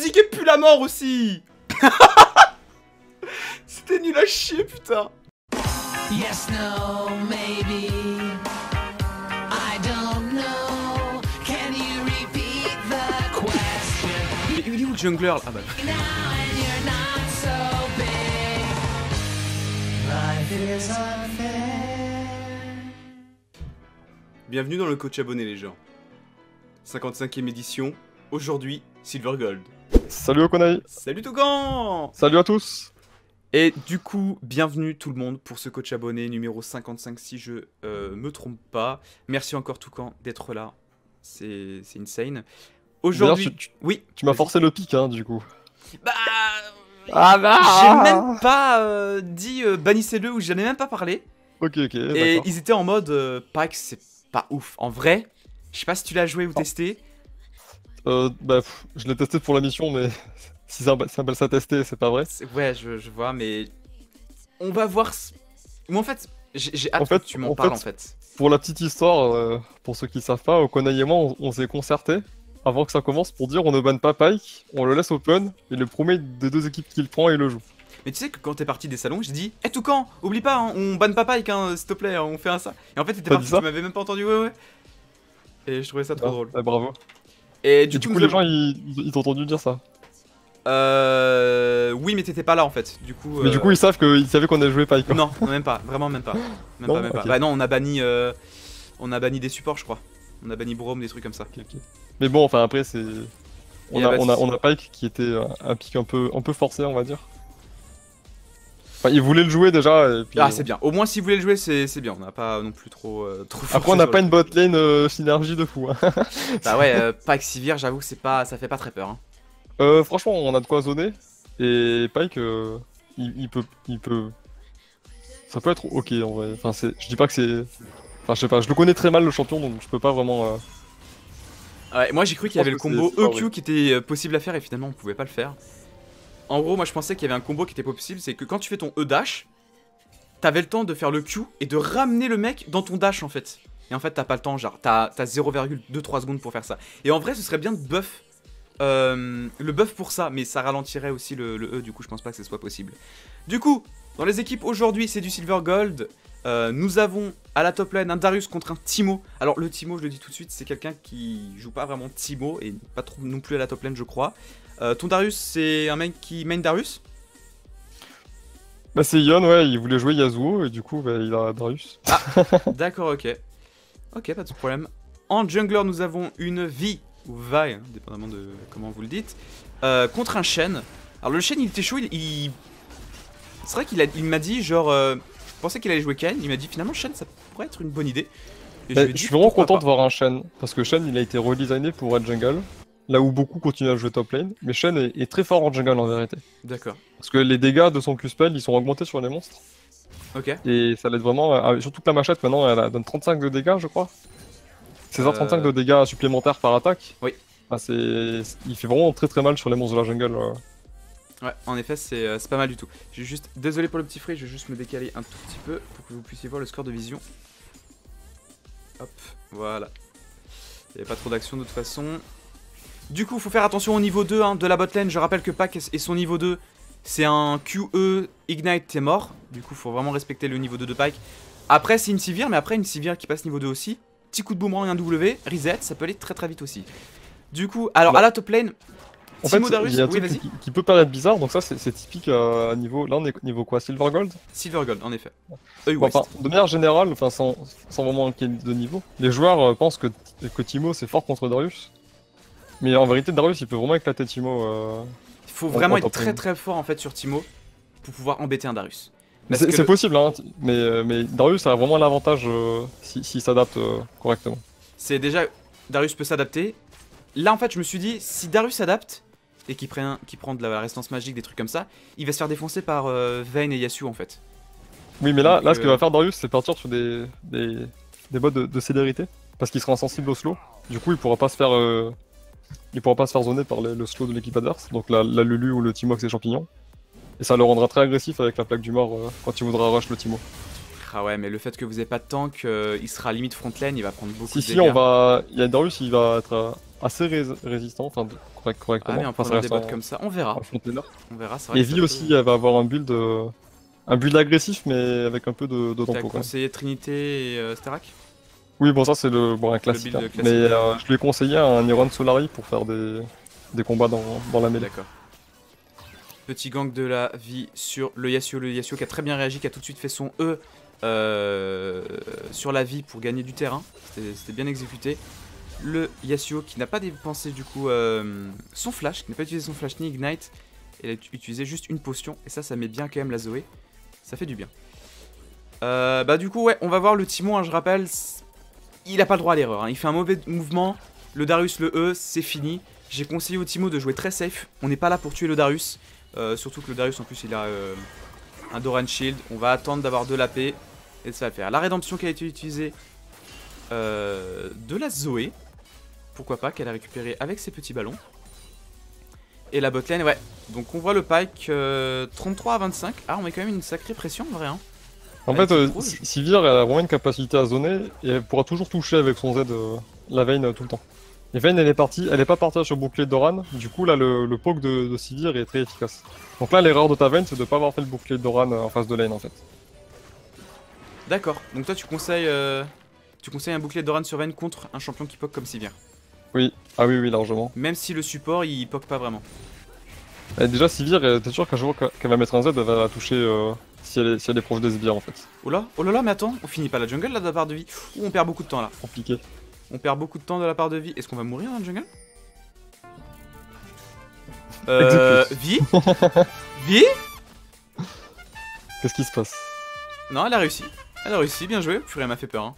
musique est plus la mort aussi C'était nul à chier, putain Yes, no, maybe. I don't know. Can you repeat the question? Mais il est où le jungler Ah bah. Bienvenue dans le coach abonné, les gens. 55ème édition, aujourd'hui, Silver Gold. Salut Okonai Salut Toucan Salut à tous Et du coup, bienvenue tout le monde pour ce coach abonné numéro 55 si je euh, me trompe pas. Merci encore Toucan d'être là. C'est c'est insane. Aujourd'hui, tu, oui. tu m'as forcé le pic, hein, du coup. Bah, Ah bah j'ai même pas euh, dit euh, bannissez-le ou j'en ai même pas parlé. Ok, ok, Et ils étaient en mode pas que c'est pas ouf. En vrai, je sais pas si tu l'as joué ou testé. Euh, bah, pff, je l'ai testé pour la mission, mais si ça s'appelle ça tester, c'est pas vrai. Ouais, je, je vois, mais on va voir. Ou en fait, j'ai hâte En fait- que tu m'en en parles en fait. Pour la petite histoire, euh, pour ceux qui savent pas, Okonai et moi, on, on s'est concerté avant que ça commence pour dire on ne banne pas Pike, on le laisse open, et le premier des deux équipes qui le prend, il le joue. Mais tu sais que quand t'es parti des salons, j'ai dit, hé Toucan, oublie pas, hein, on banne pas Pike, hein, s'il te plaît, hein, on fait un ça. Et en fait, t'étais parti, tu m'avais même pas entendu, ouais, ouais. Et je trouvais ça trop Ah, drôle. ah, bravo. Et Et du, du coup, les gens, ils, ils- ils t'ont entendu dire ça. Euh. Oui, mais t'étais pas là en fait. Du coup. Mais euh, du coup, ils savent qu'ils savaient qu'on avait joué Pike. quoi. Non, même pas, vraiment même pas. Même Non pas, même pas. Ok. Bah non, on a banni. euh, On a banni des supports, je crois. On a banni Brome, des trucs comme ça. Mais bon, enfin, après, c'est. On a, bah, on, a, on a Pike qui était un, un pic un peu, un peu forcé, on va dire. Enfin, il voulait le jouer déjà. Et puis, Ah, c'est bien. Au moins, si vous voulez le jouer, c'est bien. On n'a pas non plus trop. euh, trop Après, on n'a pas une bot lane euh, synergie de fou. hein. Bah ouais, euh, Pike Sivir, j'avoue que c'est pas, ça fait pas très peur. Hein. Euh, franchement, on a de quoi zoner. Et Pike, il, il peut, il peut. Ça peut être ok en vrai. Enfin, je dis pas que c'est. Enfin, je sais pas. Je le connais très mal le champion, donc je peux pas vraiment. Ouais, moi j'ai cru qu'il y avait le combo EQ vrai. qui était possible à faire et finalement on pouvait pas le faire. En gros, moi je pensais qu'il y avait un combo qui était possible, c'est que quand tu fais ton E dash, t'avais le temps de faire le Q et de ramener le mec dans ton dash en fait. Et en fait, t'as pas le temps, genre t'as t'as 0,23 secondes pour faire ça. Et en vrai, ce serait bien de buff euh, le buff pour ça, mais ça ralentirait aussi le, le E, du coup je pense pas que ce soit possible. Du coup, dans les équipes aujourd'hui, c'est du Silver Gold. Euh, nous avons à la top lane un Darius contre un Timo. Alors le Timo, je le dis tout de suite, c'est quelqu'un qui joue pas vraiment Timo et pas trop non plus à la top lane, je crois. Euh, ton Darius, c'est un mec qui main Darius Bah, c'est Yon, ouais. Il voulait jouer Yasuo et du coup, bah, il a Darius. D'accord, ok. Ok, pas de problème. En jungler, nous avons une vie, ou Vi, hein, dépendamment de comment vous le dites, euh, contre un Shen. Alors le Shen, il était chaud, il... il- C'est vrai qu'il il m'a dit, genre... euh, je pensais qu'il allait jouer Ken, il m'a dit finalement Shen, ça pourrait être une bonne idée. Bah, je dit, suis vraiment content pas. de voir un Shen, parce que Shen il a été redesigné pour être jungle, là où beaucoup continuent à jouer top lane, mais Shen est, est très fort en jungle en vérité. D'accord, Parce que les dégâts de son Q-spell ils sont augmentés sur les monstres, ok. et ça l'aide vraiment, à- surtout que la machette maintenant elle a- donne 35 de dégâts je crois. C'est ça, 35 Euh. de dégâts supplémentaires par attaque. Oui. Ah, c'est... Il fait vraiment très très mal sur les monstres de la jungle. euh. Ouais, en effet, c'est euh, c'est pas mal du tout. J'ai juste... Désolé pour le petit frais, je vais juste me décaler un tout petit peu pour que vous puissiez voir le score de vision. Hop, voilà. Il n'y avait pas trop d'action de toute façon. Du coup, faut faire attention au niveau 2 hein, de la botlane. Je rappelle que Pac et son niveau 2, c'est un QE Ignite, t'es mort. Du coup, faut vraiment respecter le niveau 2 de Pike. Après, c'est une Sivir, mais après, une Sivir qui passe niveau 2 aussi. Petit coup de boomerang et un W, reset, ça peut aller très très vite aussi. Du coup, alors Bah, à la top lane, En fait, Timo Darius, il y a un oui, truc vas-y. qui, qui peut paraître bizarre, donc ça c'est typique euh, à niveau. Là on est niveau quoi Silver Gold? Silver Gold, en effet. Bon, enfin, de manière générale, enfin, sans, sans vraiment de niveau, les joueurs euh, pensent que, que Timo c'est fort contre Darius. Mais en vérité, Darius il peut vraiment éclater Timo. euh. Il faut en- vraiment en être très très fort en fait sur Timo pour pouvoir embêter un Darius. C'est le- possible, hein, mais, euh, mais Darius a vraiment l'avantage euh, s'il si, s'adapte euh, correctement. C'est déjà Darius peut s'adapter. Là en fait je me suis dit si Darius s'adapte et qu'il prend, prend de la résistance magique, des trucs comme ça, il va se faire défoncer par euh, Vayne et Yasuo en fait. Oui, mais là, Donc, là ce que va faire Darius, c'est partir sur des, des, des modes de, de célérité, parce qu'il sera insensible au slow. Du coup, il pourra pas se faire, euh, il pourra pas se faire zoner par le, le slow de l'équipe adverse, donc la, la Lulu ou le Timox et champignons. Et ça le rendra très agressif avec la plaque du mort euh, quand il voudra rush le Timo. Ah ouais mais le fait que vous ayez pas de tank, euh, il sera limite front lane, il va prendre beaucoup Si de si, dégâts. on va, il y a Darius, il va être, à- assez rés- résistant, enfin correct, Ah, correctement. mais en Enfin, ça prenant des bots en- comme ça, on verra. On verra, c'est vrai. Et Vi aussi, elle va avoir un build, euh, un build agressif, mais avec un peu de, de T'as tempo conseillé Trinité et euh, Sterak? Oui, bon, ça c'est le bon, un classique. hein. classique. Mais euh, je lui ai conseillé un Iron Solari pour faire des, des combats dans, dans la mêlée. D'accord. Petit gang de la vie sur le Yasuo. Le Yasuo qui a très bien réagi, qui a tout de suite fait son E euh, sur la vie pour gagner du terrain. C'était bien exécuté. Le Yasuo qui n'a pas dépensé du coup euh, son flash, qui n'a pas utilisé son flash ni Ignite. Il a utilisé juste une potion. Et ça, ça met bien quand même la Zoé. Ça fait du bien. Euh, bah du coup, ouais, on va voir le Timon, hein, je rappelle. Il a pas le droit à l'erreur. hein. Il fait un mauvais mouvement. Le Darius, le E, c'est fini. J'ai conseillé au Timo de jouer très safe. On n'est pas là pour tuer le Darius. Euh, surtout que le Darius, en plus, il a euh, un Doran Shield. On va attendre d'avoir de l'AP. Et ça va faire. La rédemption qui a été utilisée euh, de la Zoé. Pourquoi pas, qu'elle a récupéré avec ses petits ballons. Et la botlane, ouais. Donc on voit le Pike euh, 33 à 25. Ah, on met quand même une sacrée pression en vrai. Hein. En Avec fait, euh, Sivir, elle a vraiment une capacité à zoner et elle pourra toujours toucher avec son Z euh, la Vayne euh, tout le temps. Et Vayne, elle est partie, elle est pas partie sur le bouclier de Doran, du coup là le, le poke de, de Sivir est très efficace. Donc là l'erreur de ta Vayne c'est de pas avoir fait le bouclier de Doran en face de lane en fait. D'accord. Donc toi, tu conseilles, euh, tu conseilles un bouclier d'Oran sur Vayne contre un champion qui poke comme Sivir. Oui, ah oui oui largement. Même si le support, il poke pas vraiment. Et déjà Sivir, t'es sûr qu'un jour qu'elle va mettre un Z, elle va toucher euh, si, elle est, si elle est proche des sbires en fait. Oh là, oh là là, mais attends, on finit pas la jungle là de la part de vie. Ouh, on perd beaucoup de temps là. Compliqué. On perd beaucoup de temps de la part de vie. Est-ce qu'on va mourir dans la jungle? Euh. Vie? Vie? Qu'est-ce qui se passe? Non, elle a réussi. Elle a réussi, bien joué. Purée, elle m'a fait peur. hein.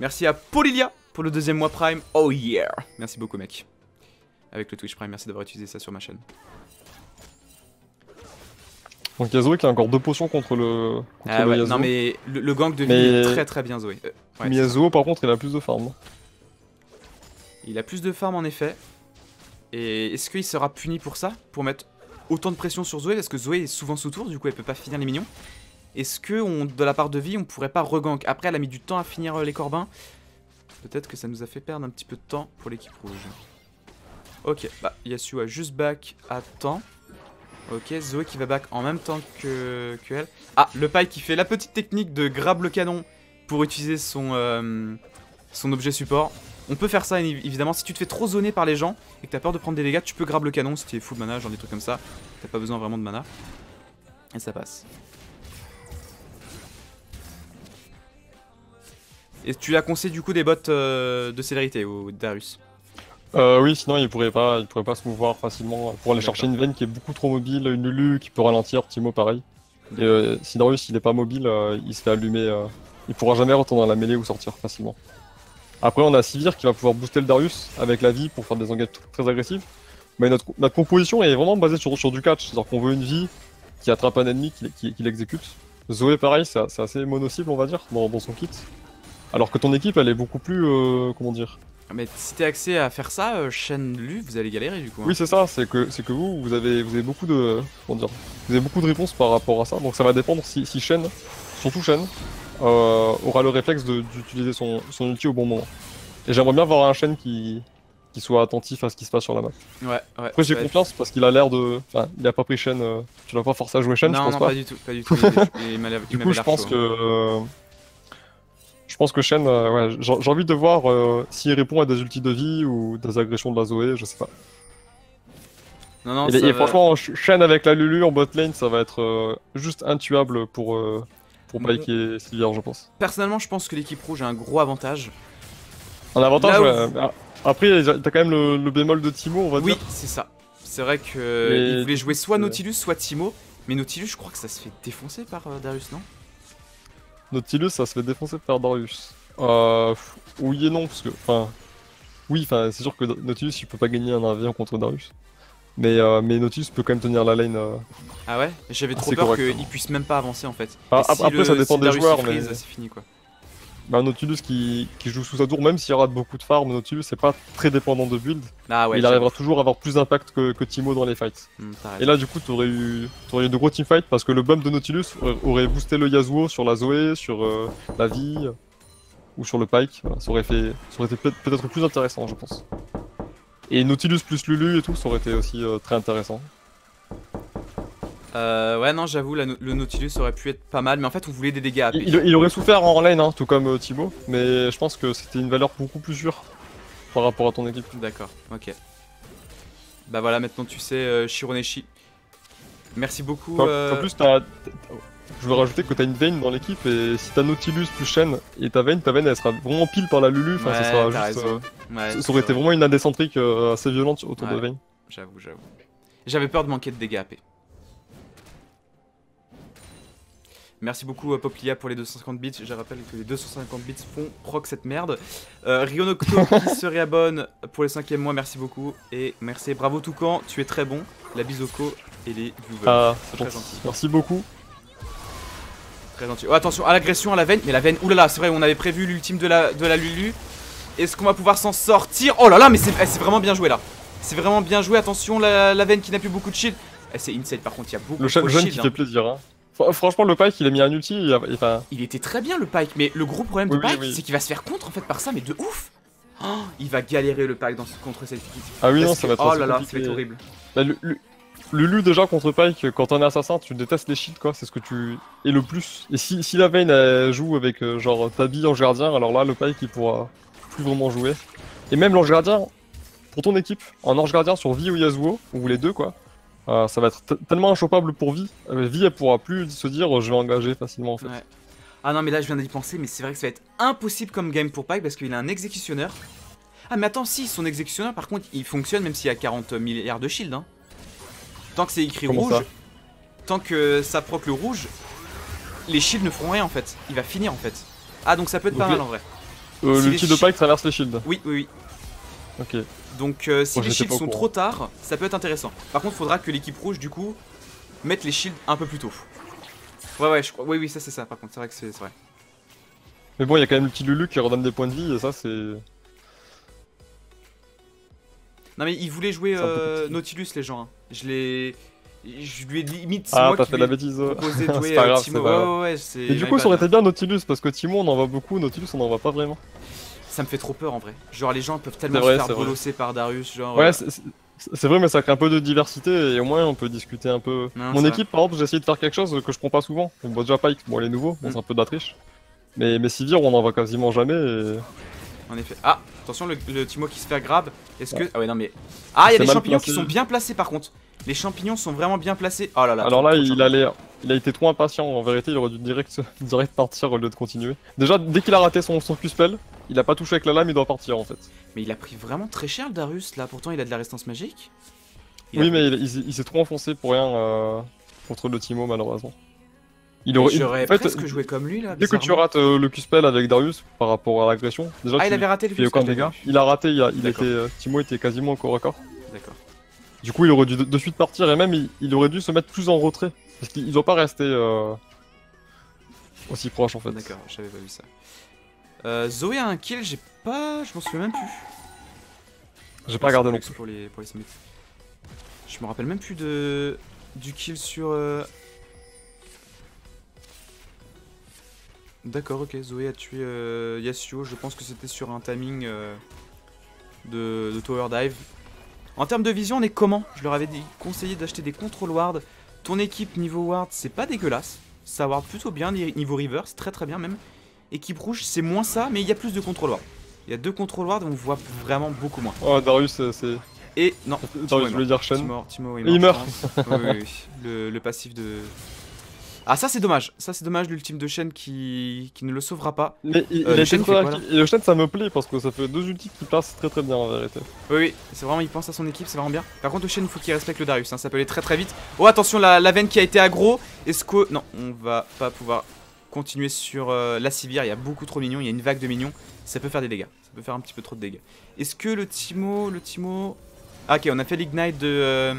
Merci à Polilia pour le deuxième mois Prime. Oh yeah Merci beaucoup, mec. Avec le Twitch Prime, merci d'avoir utilisé ça sur ma chaîne. Donc il y a Zoé qui a encore deux potions contre le, contre Ah le ouais, non mais le, le gang de vie Mais- est très très bien Zoé. Euh, ouais, Mais Yasuo par contre il a plus de farm. Il a plus de farm en effet. Et est-ce qu'il sera puni pour ça? Pour mettre autant de pression sur Zoé? Parce que Zoé est souvent sous tour, du coup elle peut pas finir les minions. Est-ce que on, de la part de vie on pourrait pas regank? Après elle a mis du temps à finir euh, les corbins. Peut-être que ça nous a fait perdre un petit peu de temps pour l'équipe rouge. Ok, bah Yasuo a juste back à temps. Ok, Zoé qui va back en même temps que, elle. Ah, le paille qui fait la petite technique de grab le canon pour utiliser son, euh, son objet support. On peut faire ça évi- évidemment. Si tu te fais trop zoner par les gens et que t'as peur de prendre des dégâts, tu peux grab le canon si tu es full mana, genre des trucs comme ça. T'as pas besoin vraiment de mana. Et ça passe. Et tu as conseillé du coup des bots euh, de célérité au Darius. Euh, oui, sinon il pourrait pas, il pourrait pas se mouvoir facilement pour aller chercher une veine qui est beaucoup trop mobile, une Lulu qui peut ralentir, Timo pareil. Et euh, si Darius il est pas mobile, euh, il se fait allumer, euh, il pourra jamais retourner dans la mêlée ou sortir facilement. Après on a Sivir qui va pouvoir booster le Darius avec la vie pour faire des engages très agressives. Mais notre, notre composition est vraiment basée sur, sur du catch, c'est-à-dire qu'on veut une vie qui attrape un ennemi, qui, qui, qui l'exécute. Zoé pareil, c'est assez mono-cible on va dire dans, dans son kit. Alors que ton équipe elle est beaucoup plus, euh, comment dire, Mais si t'es axé à faire ça, euh, Shen Lu, vous allez galérer du coup. hein. Oui, c'est ça, c'est que, c'est que vous, vous avez, vous avez beaucoup de, comment dire, vous avez beaucoup de réponses par rapport à ça, donc ça va dépendre si, si Shen, surtout Shen, euh, aura le réflexe d'utiliser son, son ulti au bon moment. Et j'aimerais bien voir un Shen qui, qui soit attentif à ce qui se passe sur la map. Ouais, ouais. Après, j'ai confiance parce qu'il a l'air de, enfin, il a pas pris Shen, euh, tu l'as pas forcé à jouer Shen, non, je pense non, pas. pas du tout, pas du tout. Il- il m'a l'air- il Du coup, je pense chaud, que, hein. Pense que Shen, euh, ouais, j'ai envie de voir euh, s'il répond à des ultis de vie ou des agressions de la Zoé, je sais pas. Non, non, Et, ça et va- franchement, Sh- Shen avec la Lulu en bot lane, ça va être euh, juste intuable pour, euh, pour Bon. Pike et Sylvier, je pense. Personnellement, je pense que l'équipe rouge a un gros avantage. En avantage, où- ouais, après, t'as quand même le, le bémol de Timo, on va Oui, dire. c'est ça. C'est vrai que Mais il voulait jouer soit. Nautilus, soit Timo. Mais Nautilus, je crois que ça se fait défoncer par euh, Darius, non? Nautilus, ça se fait défoncer par Darius. Euh, oui et non, parce que, enfin, oui, enfin, c'est sûr que Nautilus, il peut pas gagner un 1v1 contre Darius. Mais, euh, mais Nautilus peut quand même tenir la lane. euh. Ah ouais? J'avais trop peur qu'il puisse même pas avancer en fait. Ah, si après, le- ça dépend si des Darius, joueurs, freeze, mais- c'est fini quoi. Bah, Nautilus qui, qui joue sous sa tour, même s'il rate beaucoup de farm, Nautilus, c'est pas très dépendant de build. Ah ouais, il arrivera toujours à avoir plus d'impact que, que Timo dans les fights. Hmm, Et là, du coup, t'aurais eu, t'aurais eu de gros teamfights parce que le bump de Nautilus aurait- boosté le Yasuo sur la Zoé, sur euh, la vie ou sur le Pike. Voilà, ça aurait fait, ça aurait été peut- peut-être plus intéressant, je pense. Et Nautilus plus Lulu et tout, ça aurait été aussi euh, très intéressant. Euh, ouais, non, j'avoue, le Nautilus aurait pu être pas mal, mais en fait, on voulait des dégâts AP. Il, il- aurait souffert en lane, hein, tout comme euh, Thibaut, mais je pense que c'était une valeur beaucoup plus sûre par rapport à ton équipe. D'accord, ok. Bah voilà, maintenant tu sais, euh, Shironeshi. Merci beaucoup. En, euh, en plus, t'as- t'as- je veux rajouter que t'as une Vayne dans l'équipe et si t'as Nautilus plus Shen et ta Vayne, ta Vayne elle sera vraiment pile par la Lulu. Enfin, ouais, ça sera juste. euh, Ouais, ça aurait été vrai. vraiment une AD centrique euh, assez violente autour de Ouais. Vayne. J'avoue, j'avoue. J'avais peur de manquer de dégâts AP. Merci beaucoup euh, Poplia pour les 250 bits. Je rappelle que les 250 bits font proc cette merde. Euh, Rionocto qui se réabonne pour les 5 mois, merci beaucoup. Et merci, bravo Toucan, tu es très bon. La co et les viewers. Ah, bon, très gentil. Merci beaucoup. Très gentil. Oh, attention à l'agression, à la veine. Mais la veine, oulala, c'est vrai, on avait prévu l'ultime de la, de la Lulu. Est-ce qu'on va pouvoir s'en sortir? Oh là là, mais c'est eh, vraiment bien joué là. C'est vraiment bien joué. Attention, la, la veine qui n'a plus beaucoup de shield. Eh, c'est insane par contre, il y a beaucoup Le trop jeune, de jeune shield. qui hein. fait plaisir. Hein. Fr- Franchement, le Pike, il a mis un ulti. il a- Enfin, Il était très bien le Pike, mais le gros problème de Oui, Pike, oui. c'est qu'il va se faire contre en fait par ça, mais de ouf. Oh, il va galérer le Pike dans ce- contre cette ah oui, non, Parce ça que- va être Oh assez là là, ça compliqué. va être horrible. Bah, le- le- Lulu déjà contre Pike, quand on est assassin, tu détestes les shields quoi, c'est ce que tu es le plus. Et si, si la Vayne elle joue avec euh, genre Tabi ange gardien, alors là le Pike il pourra plus vraiment jouer. Et même l'ange gardien, pour ton équipe, en ange gardien sur Vi ou Yasuo, ou les deux quoi, euh, ça va être tellement inchopable pour Vi. Euh, Vi elle pourra plus se dire euh, je vais engager facilement en fait. Ouais. Ah non, mais là je viens d'y penser, mais c'est vrai que ça va être impossible comme game pour Pike parce qu'il a un exécutionneur. Ah, mais attends, si, son exécutionneur par contre il fonctionne même s'il y a 40 milliards de shield. Hein. Tant que c'est écrit Comment rouge, tant que ça proc le rouge, les shields ne feront rien en fait. Il va finir en fait. Ah, donc ça peut être Donc pas les- mal en vrai. Euh, Si les L'ulti de Pike traverse les shields. Oui, oui, oui. Ok. Donc euh, si Moi, les shields sont courant. trop tard, ça peut être intéressant. Par contre, faudra que l'équipe rouge du coup mette les shields un peu plus tôt. Ouais, ouais, je crois. Oui, oui, ça c'est ça. Par contre, c'est vrai que c'est vrai. Mais bon, il y a quand même le petit Lulu qui redonne des points de vie et ça c'est. Non mais ils voulaient jouer euh. Nautilus les gens. hein. Je l'ai, je lui ai limite Ah, moi t'as qui fait la bêtise. proposé de C'est pas grave, Timo. pas Ouais, grave. ouais, ouais, c'est. Et du coup, ça aurait été bien Nautilus parce que Timo on en voit beaucoup, Nautilus on en voit pas vraiment. Ça me fait trop peur en vrai. Genre les gens peuvent tellement vrai, se faire bolosser par Darius, genre. Ouais, euh, c'est- vrai, mais ça crée un peu de diversité et au moins on peut discuter un peu. Non, Mon équipe, par exemple, j'ai essayé de faire quelque chose que je prends pas souvent. On voit déjà Pike, bon, elle est nouveau, bon, Mm. c'est un peu de la triche. Mais, mais Sivir, on en voit quasiment jamais. Et... En effet. Ah, attention le, le Timo qui se fait grab. Est-ce que ah ouais non mais ah il y a des champignons placé. qui sont bien placés par contre. Les champignons sont vraiment bien placés. Oh là là. Alors là, il, allait, il a été trop impatient. En vérité, il aurait dû direct, direct partir au lieu de continuer. Déjà, dès qu'il a raté son, son Q-spell, il a pas touché avec la lame, il doit partir en fait. Mais il a pris vraiment très cher le Darius là. Pourtant il a de la résistance magique. Il a- Oui, mais il, il s'est- il s'est trop enfoncé pour rien euh, contre le Timo, malheureusement. Il aurait, J'aurais presque joué comme lui là. Dès que tu rates euh, le Q-spell avec Darius par rapport à l'agression, déjà Ah tu il avait raté le Q-spell. Il a raté, il, a- il D'accord. était, euh, Timo était quasiment au corps à corps. D'accord. Du coup, il aurait dû de, suite partir et même il, il aurait dû se mettre plus en retrait. Parce qu'il doit pas rester euh, aussi proche en fait. D'accord, j'avais pas vu ça. Euh, Zoé a un kill, j'ai pas. Je m'en souviens même plus. J'ai pas regardé non plus. Pour les, pour les summits. Je me rappelle même plus de du kill sur. euh, D'accord, ok. Zoé a tué euh, Yasuo. Je pense que c'était sur un timing euh, de, de Tower Dive. En termes de vision, on est comment Je leur avais dit, conseillé d'acheter des control ward. Ton équipe niveau ward, c'est pas dégueulasse. Ça ward plutôt bien. ni- Niveau river, c'est très très bien même. Équipe rouge, c'est moins ça, mais il y a plus de control ward. Il y a deux control ward on voit vraiment beaucoup moins. Oh, Darius, euh, c'est. Et non, Darius, je voulais dire Shen. Timo, Timo, Il meurt. oui, oui, oui. Le, le passif de. Ah, ça c'est dommage. Ça c'est dommage, l'ultime de Shen qui... qui ne le sauvera pas. Mais il, Euh, il le a quoi. Et Shen, ça me plaît parce que ça fait deux ultis qui passent très très bien en vérité. Oui, oui, c'est vraiment, il pense à son équipe, c'est vraiment bien. Par contre, le Shen, il faut qu'il respecte le Darius. hein, Ça peut aller très très vite. Oh, attention, la, la veine qui a été aggro. Est-ce que. Non, on va pas pouvoir continuer sur euh, la Sivir. Il y a beaucoup trop de minions. Il y a une vague de minions. Ça peut faire des dégâts. Ça peut faire un petit peu trop de dégâts. Est-ce que le Timo. Le Timo? Ah, ok, on a fait l'ignite de. euh,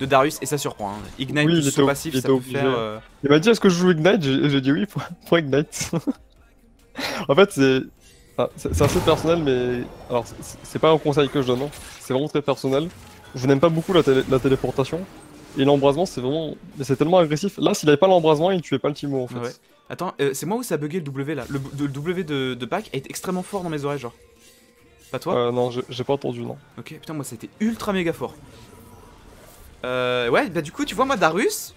de Darius et ça surprend. hein. Ignite Oui, au- passif, il ça peut faire. euh, Il m'a dit est-ce que je joue Ignite? J'ai dit oui pour, pour Ignite. en fait, c'est. ah, assez personnel, mais. Alors, c'est- pas un conseil que je donne, hein. c'est vraiment très personnel. Je n'aime pas beaucoup la, télé- la téléportation. Et l'embrasement, c'est vraiment. C'est tellement agressif. Là, s'il avait pas l'embrasement, il tuait pas le Timo en fait. Ouais. Attends, euh, c'est moi où ça a bugué le W là le, le W de, de Pac est extrêmement fort dans mes oreilles, genre. Pas toi? Euh, non, j'ai j'ai pas entendu, non. Ok, putain, moi ça a été ultra méga fort. Euh, ouais, bah du coup, tu vois, moi, Darius,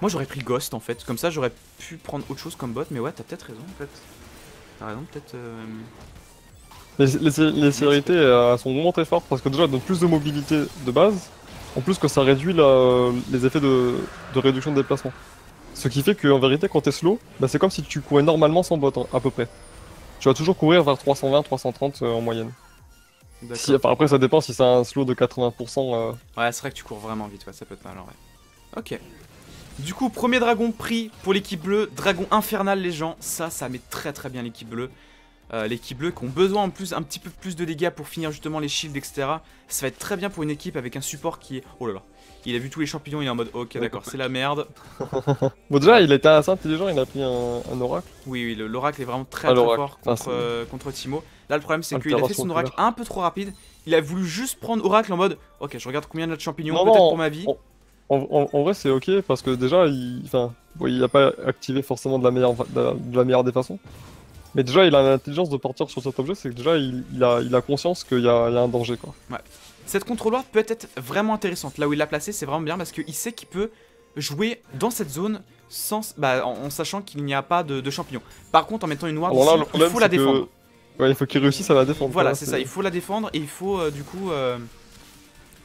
moi j'aurais pris Ghost en fait. Comme ça, j'aurais pu prendre autre chose comme bot, mais ouais, t'as peut-être raison en fait. T'as raison, peut-être. euh, Les, les, les célérités euh, sont vraiment très fortes parce que déjà elles donnent plus de mobilité de base, en plus que ça réduit la- les effets de, de réduction de déplacement. Ce qui fait qu'en vérité quand t'es slow, bah, c'est comme si tu courais normalement sans bot hein, à peu près. Tu vas toujours courir vers 320-330 euh, en moyenne. Si, enfin, après ça dépend si c'est un slow de 80%. euh, Ouais, c'est vrai que tu cours vraiment vite, ouais, ça peut être mal en vrai. Ok. Du coup, premier dragon pris pour l'équipe bleue. Dragon infernal, les gens. Ça, ça met très très bien l'équipe bleue. Euh, l'équipe bleue qui ont besoin en plus un petit peu plus de dégâts pour finir justement les shields, etc. Ça va être très bien pour une équipe avec un support qui est. Oh là là. Il a vu tous les champignons, il est en mode ok, d'accord, c'est la merde. Bon déjà il était assez intelligent, il a pris un, un oracle. Oui, oui, le- l'oracle est vraiment très Ah, très fort Ah, contre, c'est- euh, contre Timo. Là, le problème, c'est qu'il a fait son oracle un peu trop rapide. Il a voulu juste prendre oracle en mode ok, je regarde combien de champignons, Non, peut-être pour ma vie. on- En, en- en vrai c'est ok parce que déjà il, enfin, bon, il a pas activé forcément de la meilleure, de la, de la meilleure des façons. Mais déjà il a l'intelligence de partir sur cet objet, c'est que déjà il, il a, il a conscience qu'il y, a il y a un danger quoi. Cette contrôleur peut être vraiment intéressante. Là où il l'a placé, c'est vraiment bien parce qu'il sait qu'il peut jouer dans cette zone sans, bah, en, en sachant qu'il n'y a pas de, de champignons. Par contre, en mettant une noire, là il faut la défendre. que ouais, il faut qu'il réussisse à la défendre. Voilà, Là, c'est ça. Il faut la défendre et il faut euh, du coup, euh,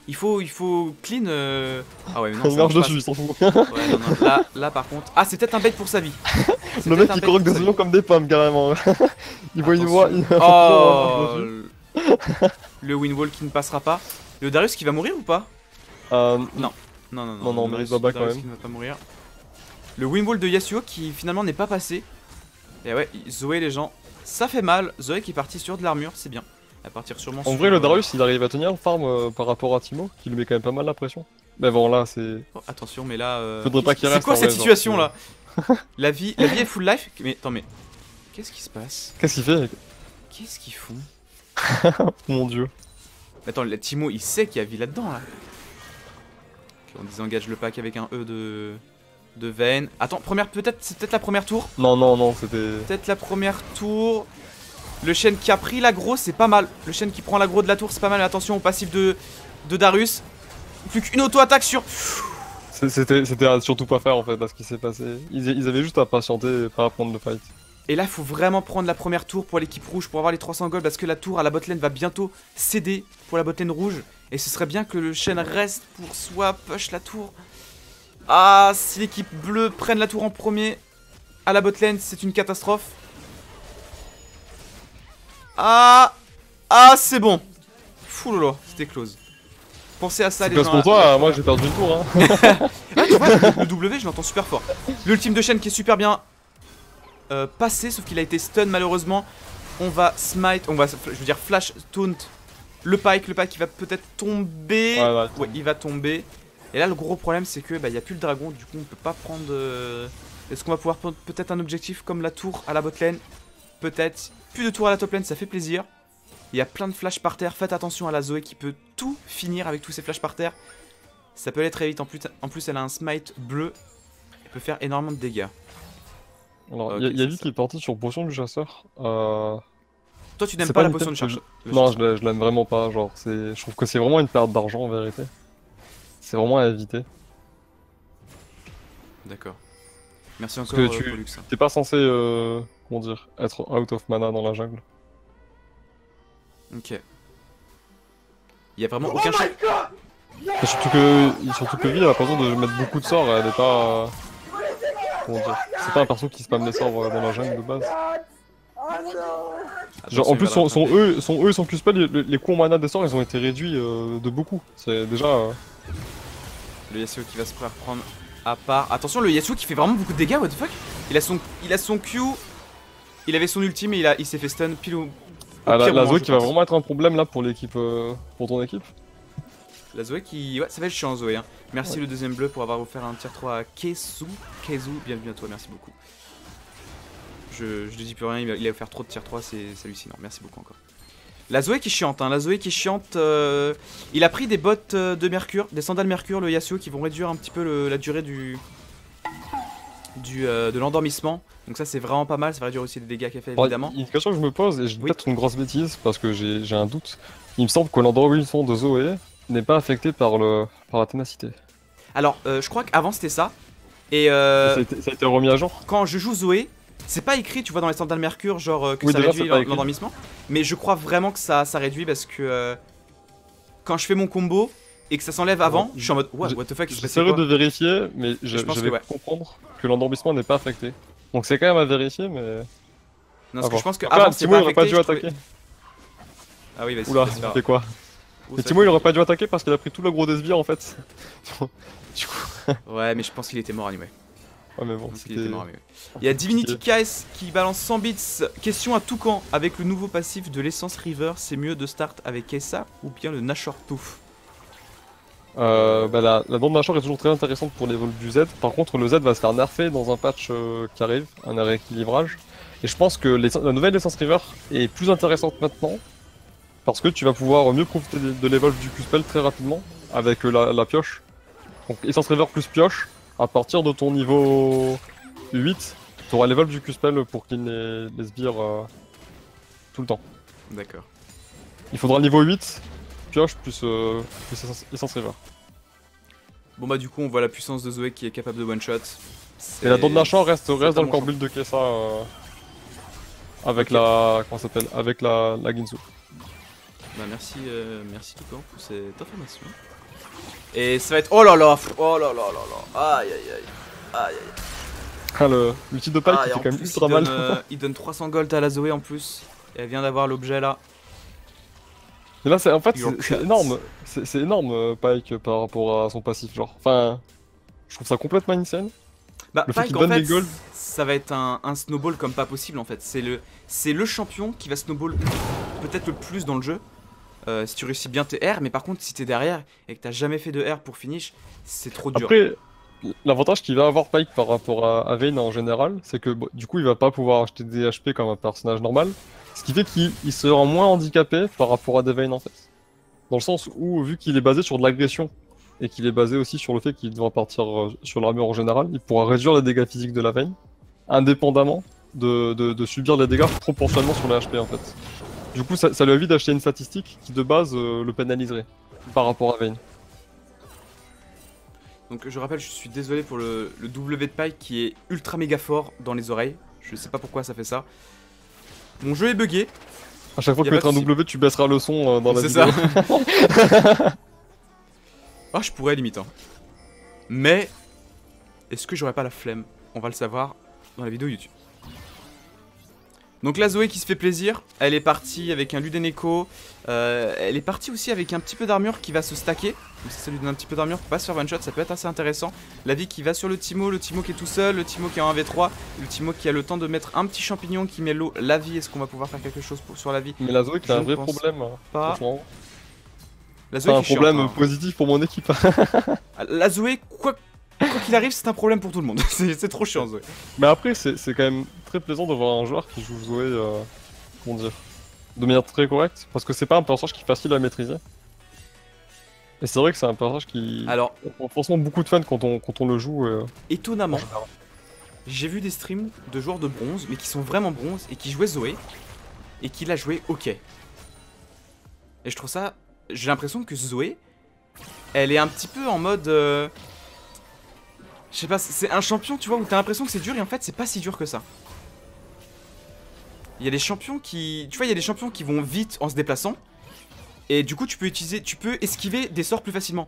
il faut, il faut clean. euh, Ah ouais, mais non, Il marche dessus, il s'en fout. pas. Ouais, non, non, Là, là, par contre, ah, c'est peut-être un bait pour sa vie. Le mec il croque des oignons comme des pommes carrément. il voit une voix. Il... Oh, le- winwall qui ne passera pas. Le Darius qui va mourir ou pas? Euh, Non. Non, non, non. Non, non, Darius- quand même. qui ne va pas mourir. Le Windwall de Yasuo qui finalement n'est pas passé. Et ouais, Zoé, les gens, ça fait mal. Zoé qui est partie sur de l'armure, c'est bien. Va partir sûrement En sur, vrai, le euh, Darius, il arrive à tenir le farm euh, par rapport à Timo, qui lui met quand même pas mal la pression. Mais bon, là, c'est. oh, attention, mais là. euh, Faudrait pas qu'il C'est quoi cette genre, situation là la vie, la vie est full life Mais attends, mais. Qu'est-ce qui se passe? Qu'est-ce qu'il fait? Qu'est-ce qu'ils font? Mon dieu. Attends, le Timo il sait qu'il y a vie là-dedans là. On désengage le pack avec un E de. De veine. Attends, première. Peut-être. C'est peut-être la première tour Non, non, non, c'était. Peut-être la première tour. Le chêne qui a pris l'aggro, c'est pas mal. Le chêne qui prend l'aggro de la tour, c'est pas mal. Mais attention au passif de, de Darius. Plus qu'une auto-attaque sur. C'était à surtout pas faire en fait, à ce qui s'est passé. Ils, ils avaient juste à patienter et pas à prendre le fight. Et là, il faut vraiment prendre la première tour pour l'équipe rouge pour avoir les 300 gold parce que la tour à la botlane va bientôt céder pour la botlane rouge. Et ce serait bien que le chêne reste pour soit push la tour. Ah, si l'équipe bleue prenne la tour en premier à la botlane, c'est une catastrophe. Ah, ah, c'est bon. Fouloula, c'était close. Pensez à ça, les parce gens. pour toi, moi j'ai perdu le tour. Hein. Ah, tu vois, le W, je l'entends super fort. L'ultime de chaîne qui est super bien euh, passé, sauf qu'il a été stun malheureusement. On va smite, on va, je veux dire, flash taunt le pike. Le pike qui va peut-être tomber. Ouais, ouais, Ouais, il va tomber. Et là, le gros problème, c'est que bah, il y a plus le dragon. Du coup, on peut pas prendre. euh, Est-ce qu'on va pouvoir prendre peut-être un objectif comme la tour à la bot lane Peut-être. Plus de tour à la top lane, ça fait plaisir. Il y a plein de flashs par terre. Faites attention à la Zoé qui peut tout finir avec tous ces flashs par terre. Ça peut aller très vite. En plus, en plus elle a un smite bleu. Elle peut faire énormément de dégâts. Alors, il y a, lui qui est parti sur potion du chasseur. Euh... Toi, tu n'aimes pas, pas la potion de de Non, je l'ai- je l'aime vraiment pas. Genre, c'est, je trouve que c'est vraiment une perte d'argent en vérité. C'est vraiment à éviter. D'accord. Merci encore, que euh, tu- Pollux, hein. T'es pas censé, euh, comment dire, être out of mana dans la jungle. Ok. Il y a vraiment aucun champ. Et surtout que, surtout que Vi a l'impression de mettre beaucoup de sorts. Elle est pas, euh, comment dire, c'est pas un perso qui spam les sorts euh, dans la jungle de base. Genre, en plus, son, son E, son E et son Q-spell, les, les coups en mana des sorts, ils ont été réduits euh, de beaucoup. C'est déjà. euh, Le Yasuo qui va se reprendre à part. Attention, le Yasuo qui fait vraiment beaucoup de dégâts, what the fuck? Il a son, il a son Q. Il avait son ultime et il, a, il s'est fait stun pile au. au Ah, la, la Zoé qui va vraiment être un problème là pour l'équipe, euh, pour ton équipe. La Zoé qui. Ouais, ça va être chiant, Zoé. hein. Merci Ouais. le deuxième bleu pour avoir offert un tier 3 à Kesu. Kesu, bienvenue à toi, merci beaucoup. Je, je ne dis plus rien, il a, offert trop de tier 3, c'est c'est hallucinant. Merci beaucoup encore. La Zoé qui est chiante, hein. La Zoé qui est chiante. euh, Il a pris des bottes euh, de mercure, des sandales mercure, le Yasuo, qui vont réduire un petit peu le- la durée du. du, euh, de l'endormissement. Donc ça c'est vraiment pas mal, ça va réduire aussi les dégâts qu'elle fait évidemment. Il y a une question que je me pose, et je dis Oui. peut-être une grosse bêtise, parce que j'ai j'ai un doute. Il me semble que l'endormissement de Zoé n'est pas affecté par, le, par la ténacité. Alors euh, je crois qu'avant c'était ça. Et euh, ça, a été, ça a été remis à jour? quand je joue Zoé, c'est pas écrit, tu vois, dans les standards Mercure, genre euh, que Oui, ça déjà, réduit c'est l'endormissement. Mais je crois vraiment que ça, ça réduit parce que euh, quand je fais mon combo et que ça s'enlève avant, Ouais. je suis en mode what, J'ai- what the fuck, quoi de vérifier, mais je, Je pense j'avais que ouais. pu comprendre que l'endormissement n'est pas affecté. Donc c'est quand même à vérifier, mais. Non, parce que je pense que Après, avant c'était Timo pas il aurait pas affecté. dû je attaquer. Ah oui, vas-y. Oula, fait quoi Et Timo il aurait pas dû attaquer parce qu'il a pris tout l'aggro des sbires en fait. du coup. Ouais, mais je pense qu'il était mort anyway. Ouais, mais bon, était mort anyway. Il y a Divinity KS qui balance 100 bits. Question à Toucan. Avec le nouveau passif de l'essence River, c'est mieux de start avec Kessa ou bien le Nashor Tooth Euh, bah, la, la bande Nashor est toujours très intéressante pour les vols du Z. Par contre, le Z va se faire nerfer dans un patch euh, qui arrive, un rééquilibrage. Et je pense que la nouvelle Essence River est plus intéressante maintenant. Parce que tu vas pouvoir mieux profiter de, de l'evolve du Q-Spell très rapidement avec euh, la, la pioche. Donc Essence River plus pioche, à partir de ton niveau 8, tu auras l'evolve du Q-Spell pour qu'il les, les sbires euh, tout le temps. D'accord. Il faudra niveau 8, pioche plus, euh, plus Essence- River. Bon bah du coup on voit la puissance de Zoé qui est capable de one shot. Et la Don Nashor reste, reste dans le core build de Kessa euh, avec la. Comment ça s'appelle Avec la, la Ginzu. Bah merci, euh, merci Toucan pour cette information. Et ça va être... Oh là là Oh là là là là Aïe aïe aïe Aïe aïe Ah, le l'outil de Pike Ah, qui et fait en quand même plus, ultra il mal. donne, euh, il donne 300 gold à la Zoé en plus. Et elle vient d'avoir l'objet là. Mais là, c'est en fait, c'est- énorme. C'est c'est énorme, euh, Pike, par rapport à son passif. Genre, enfin. Je trouve ça complètement insane. Bah, Le fait Pike, en donne fait, des golds. ça va être un, un snowball comme pas possible en fait. C'est le, c'est le champion qui va snowball peut-être le plus dans le jeu. Euh, si tu réussis bien tes R, mais par contre, si t'es derrière et que t'as jamais fait de R pour finish, c'est trop dur. Après, l'avantage qu'il va avoir Pike par rapport à, Vayne en général, c'est que du coup, il va pas pouvoir acheter des HP comme un personnage normal. Ce qui fait qu'il il sera moins handicapé par rapport à des en fait. Dans le sens où, vu qu'il est basé sur de l'agression et qu'il est basé aussi sur le fait qu'il devra partir euh, sur l'armure en général, il pourra réduire les dégâts physiques de la Vayne, indépendamment de, de- de subir les dégâts proportionnellement sur les HP en fait. Du coup, ça, ça lui évite d'acheter une statistique qui de base euh, le pénaliserait par rapport à Vayne. Donc je rappelle, je suis désolé pour le, le W de Pike qui est ultra méga fort dans les oreilles. Je sais pas pourquoi ça fait ça. Mon jeu est buggé. À chaque fois que a tu mettras un W, tu baisseras le son euh, dans la C'est vidéo. ça. ah, je pourrais limite. hein. Mais est-ce que j'aurais pas la flemme? On va le savoir dans la vidéo YouTube. Donc la Zoé qui se fait plaisir, elle est partie avec un Ludeneko, euh, elle est partie aussi avec un petit peu d'armure qui va se stacker, donc ça, ça lui donne un petit peu d'armure pour pas se faire one shot, ça peut être assez intéressant. La vie qui va sur le Timo, le Timo qui est tout seul, le Timo qui est en 1v3, le Timo qui a le temps de mettre un petit champignon qui met l'eau, la vie, est-ce qu'on va pouvoir faire quelque chose pour, sur la vie? Mais la Zoé qui a un vrai problème. hein, Pas. franchement. La Zoé un qui est problème hein. positif pour mon équipe. La Zoé, quoi quoi qu'il arrive, c'est un problème pour tout le monde. c'est trop chiant, Zoé. Mais après, c'est quand même très plaisant de voir un joueur qui joue Zoé, euh, comment dire, de manière très correcte. Parce que c'est pas un personnage qui est facile à maîtriser. Et c'est vrai que c'est un personnage qui. Alors, On a forcément beaucoup de fans quand on, quand on le joue. euh, en étonnamment, j'ai vu des streams de joueurs de bronze, mais qui sont vraiment bronze, et qui jouaient Zoé, et qui l'a joué ok. Et je trouve ça... J'ai l'impression que Zoé, elle est un petit peu en mode... euh, Je sais pas, c'est un champion, tu vois, où t'as l'impression que c'est dur, et en fait, c'est pas si dur que ça. Il y a des champions qui... Tu vois, il y a des champions qui vont vite en se déplaçant, et du coup, tu peux utiliser... Tu peux esquiver des sorts plus facilement.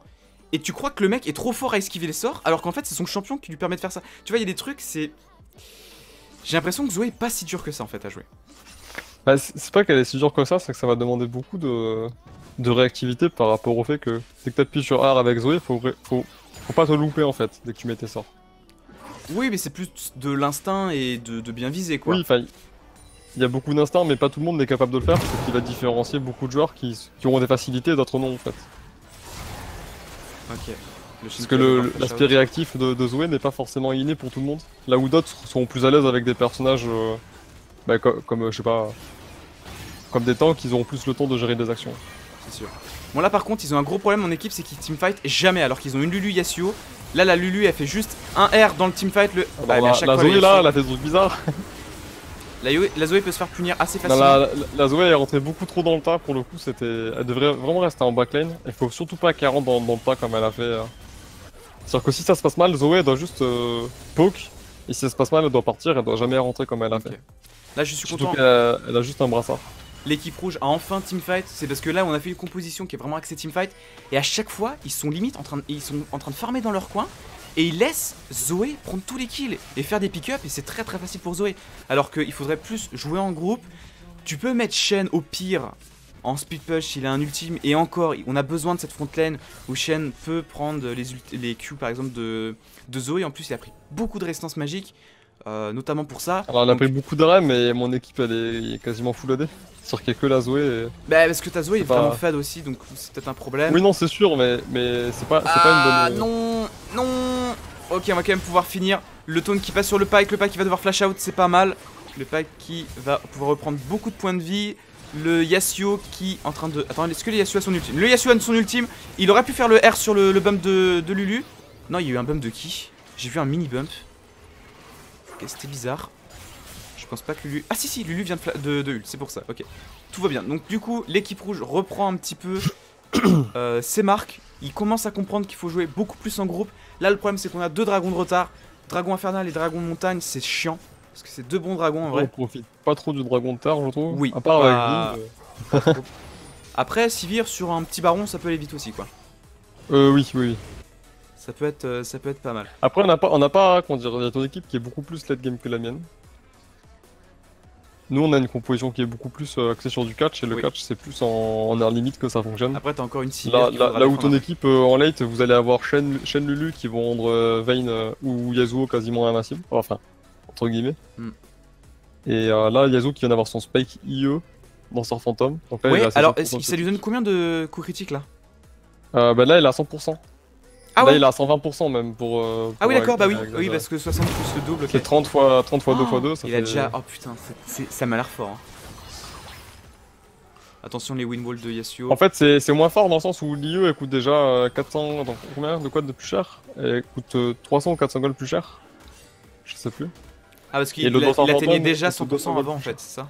Et tu crois que le mec est trop fort à esquiver les sorts, alors qu'en fait, c'est son champion qui lui permet de faire ça. Tu vois, il y a des trucs, c'est... J'ai l'impression que Zoé est pas si dur que ça, en fait, à jouer. Bah, c'est pas qu'elle est si dure que ça, c'est que ça va demander beaucoup de, de réactivité par rapport au fait que dès que t'appuies sur R avec Zoé, faut, faut pas te louper en fait, dès que tu mets tes sorts. Oui, mais c'est plus de l'instinct et de, de bien viser, quoi. Oui, enfin, il y a beaucoup d'instinct, mais pas tout le monde est capable de le faire, ce qui va différencier beaucoup de joueurs qui, qui auront des facilités et d'autres non en fait. Ok. Le Parce que l'aspect réactif de, de Zoé n'est pas forcément inné pour tout le monde. Là où d'autres sont plus à l'aise avec des personnages euh, bah, co- comme, euh, je sais pas, comme des tanks, ils auront plus le temps de gérer des actions. C'est sûr. Bon, là, par contre, ils ont un gros problème en équipe, c'est qu'ils teamfight jamais, alors qu'ils ont une Lulu Yasuo Là, la Lulu, elle fait juste un R dans le teamfight. Le... Mais à la, chaque la fois, Zoé là, elle a fait des trucs bizarres. la, Zoé peut se faire punir assez facilement. la, la, la Zoé est rentrée beaucoup trop dans le tas pour le coup, c'était. Elle devrait vraiment rester en backlane. Il faut surtout pas qu'elle rentre dans, dans le tas comme elle a fait. euh. C'est-à-dire que si ça se passe mal, Zoé elle doit juste euh, poke. Et si ça se passe mal, elle doit partir, elle doit jamais rentrer comme elle a fait. Là, je suis Surtout content. qu'elle a, elle a juste un brassard. L'équipe rouge a enfin teamfight. C'est parce que là, on a fait une composition qui est vraiment axée teamfight. Et à chaque fois, ils sont limite en train de, ils sont en train de farmer dans leur coin. Et ils laissent Zoé prendre tous les kills et faire des pick-up. Et c'est très très facile pour Zoé. Alors qu'il faudrait plus jouer en groupe. Tu peux mettre Shen au pire en speed push il a un ultime. Et encore, on a besoin de cette front lane où Shen peut prendre les, les Q par exemple de, de Zoé. En plus, il a pris beaucoup de résistance magique. Euh, notamment pour ça. Alors elle a Donc- pris beaucoup d'arrêts, mais mon équipe elle est quasiment full AD. C'est-à-dire qu'il y a que la Zoé. et- Bah, parce que ta Zoé est pas- vraiment fade aussi, donc c'est peut-être un problème. Oui, non, c'est sûr, mais, mais c'est pas, ah pas une bonne. non, non. Ok, on va quand même pouvoir finir. Le taunt qui passe sur le Pike, le Pike qui va devoir flash out, c'est pas mal. Le Pike qui va pouvoir reprendre beaucoup de points de vie. Le Yasuo qui en train de... Attends, est-ce que le Yasuo a son ultime? Le Yasuo a son ultime. Il aurait pu faire le R sur le, le bump de, de Lulu. Non, il y a eu un bump de qui? J'ai vu un mini bump. Ok, c'était bizarre. Je pense pas que Lulu... Ah si si, Lulu vient de, de, c'est pour ça, ok. Tout va bien. Donc du coup, l'équipe rouge reprend un petit peu euh, ses marques. Il commence à comprendre qu'il faut jouer beaucoup plus en groupe. Là, le problème, c'est qu'on a deux dragons de retard. Dragon infernal et dragon de montagne, c'est chiant. Parce que c'est deux bons dragons en On vrai. profite pas trop du dragon de terre, je trouve. Oui, À part pas- avec vous. euh. Après, Sivir sur un petit baron, ça peut aller vite aussi, quoi. Euh, oui, oui, oui. Ça peut être, euh, ça peut être pas mal. Après, on n'a pas, on n'a pas, y a ton équipe qui est beaucoup plus late game que la mienne. Nous, on a une composition qui est beaucoup plus euh, axée sur du catch, et le Oui. catch, c'est plus en, en air limite que ça fonctionne. Après, t'as encore une Sivir. Là, là, où ton équipe euh, en late, vous allez avoir Shen, Shen Lulu qui vont rendre euh, Vayne euh, ou Yasuo quasiment invincible. Enfin, entre guillemets. Hmm. Et là, Yasuo qui vient d'avoir son Spike IE dans Star Phantom. Donc là, ses alors 100% est-ce que ça lui donne combien de coups critiques là? Bah là, il a 100%. Ah là, ouais il a 120% même pour. euh, Ah oui, d'accord, bah oui, parce que 60 plus le double, ok. C'est 30 fois, 30 fois 2 fois Oh, 2. Ça Il fait... a déjà. Oh putain, ça m'a l'air fort. hein. Attention, les win walls de Yasuo. En fait, c'est moins fort dans le sens où l'IE elle coûte déjà euh, 400. Attends, combien de quoi de plus cher? Elle coûte euh, 300 ou 400 gold plus cher? Je sais plus. ah, parce qu'il atteignait déjà c'est 100% 200 avant en fait, c'est ça?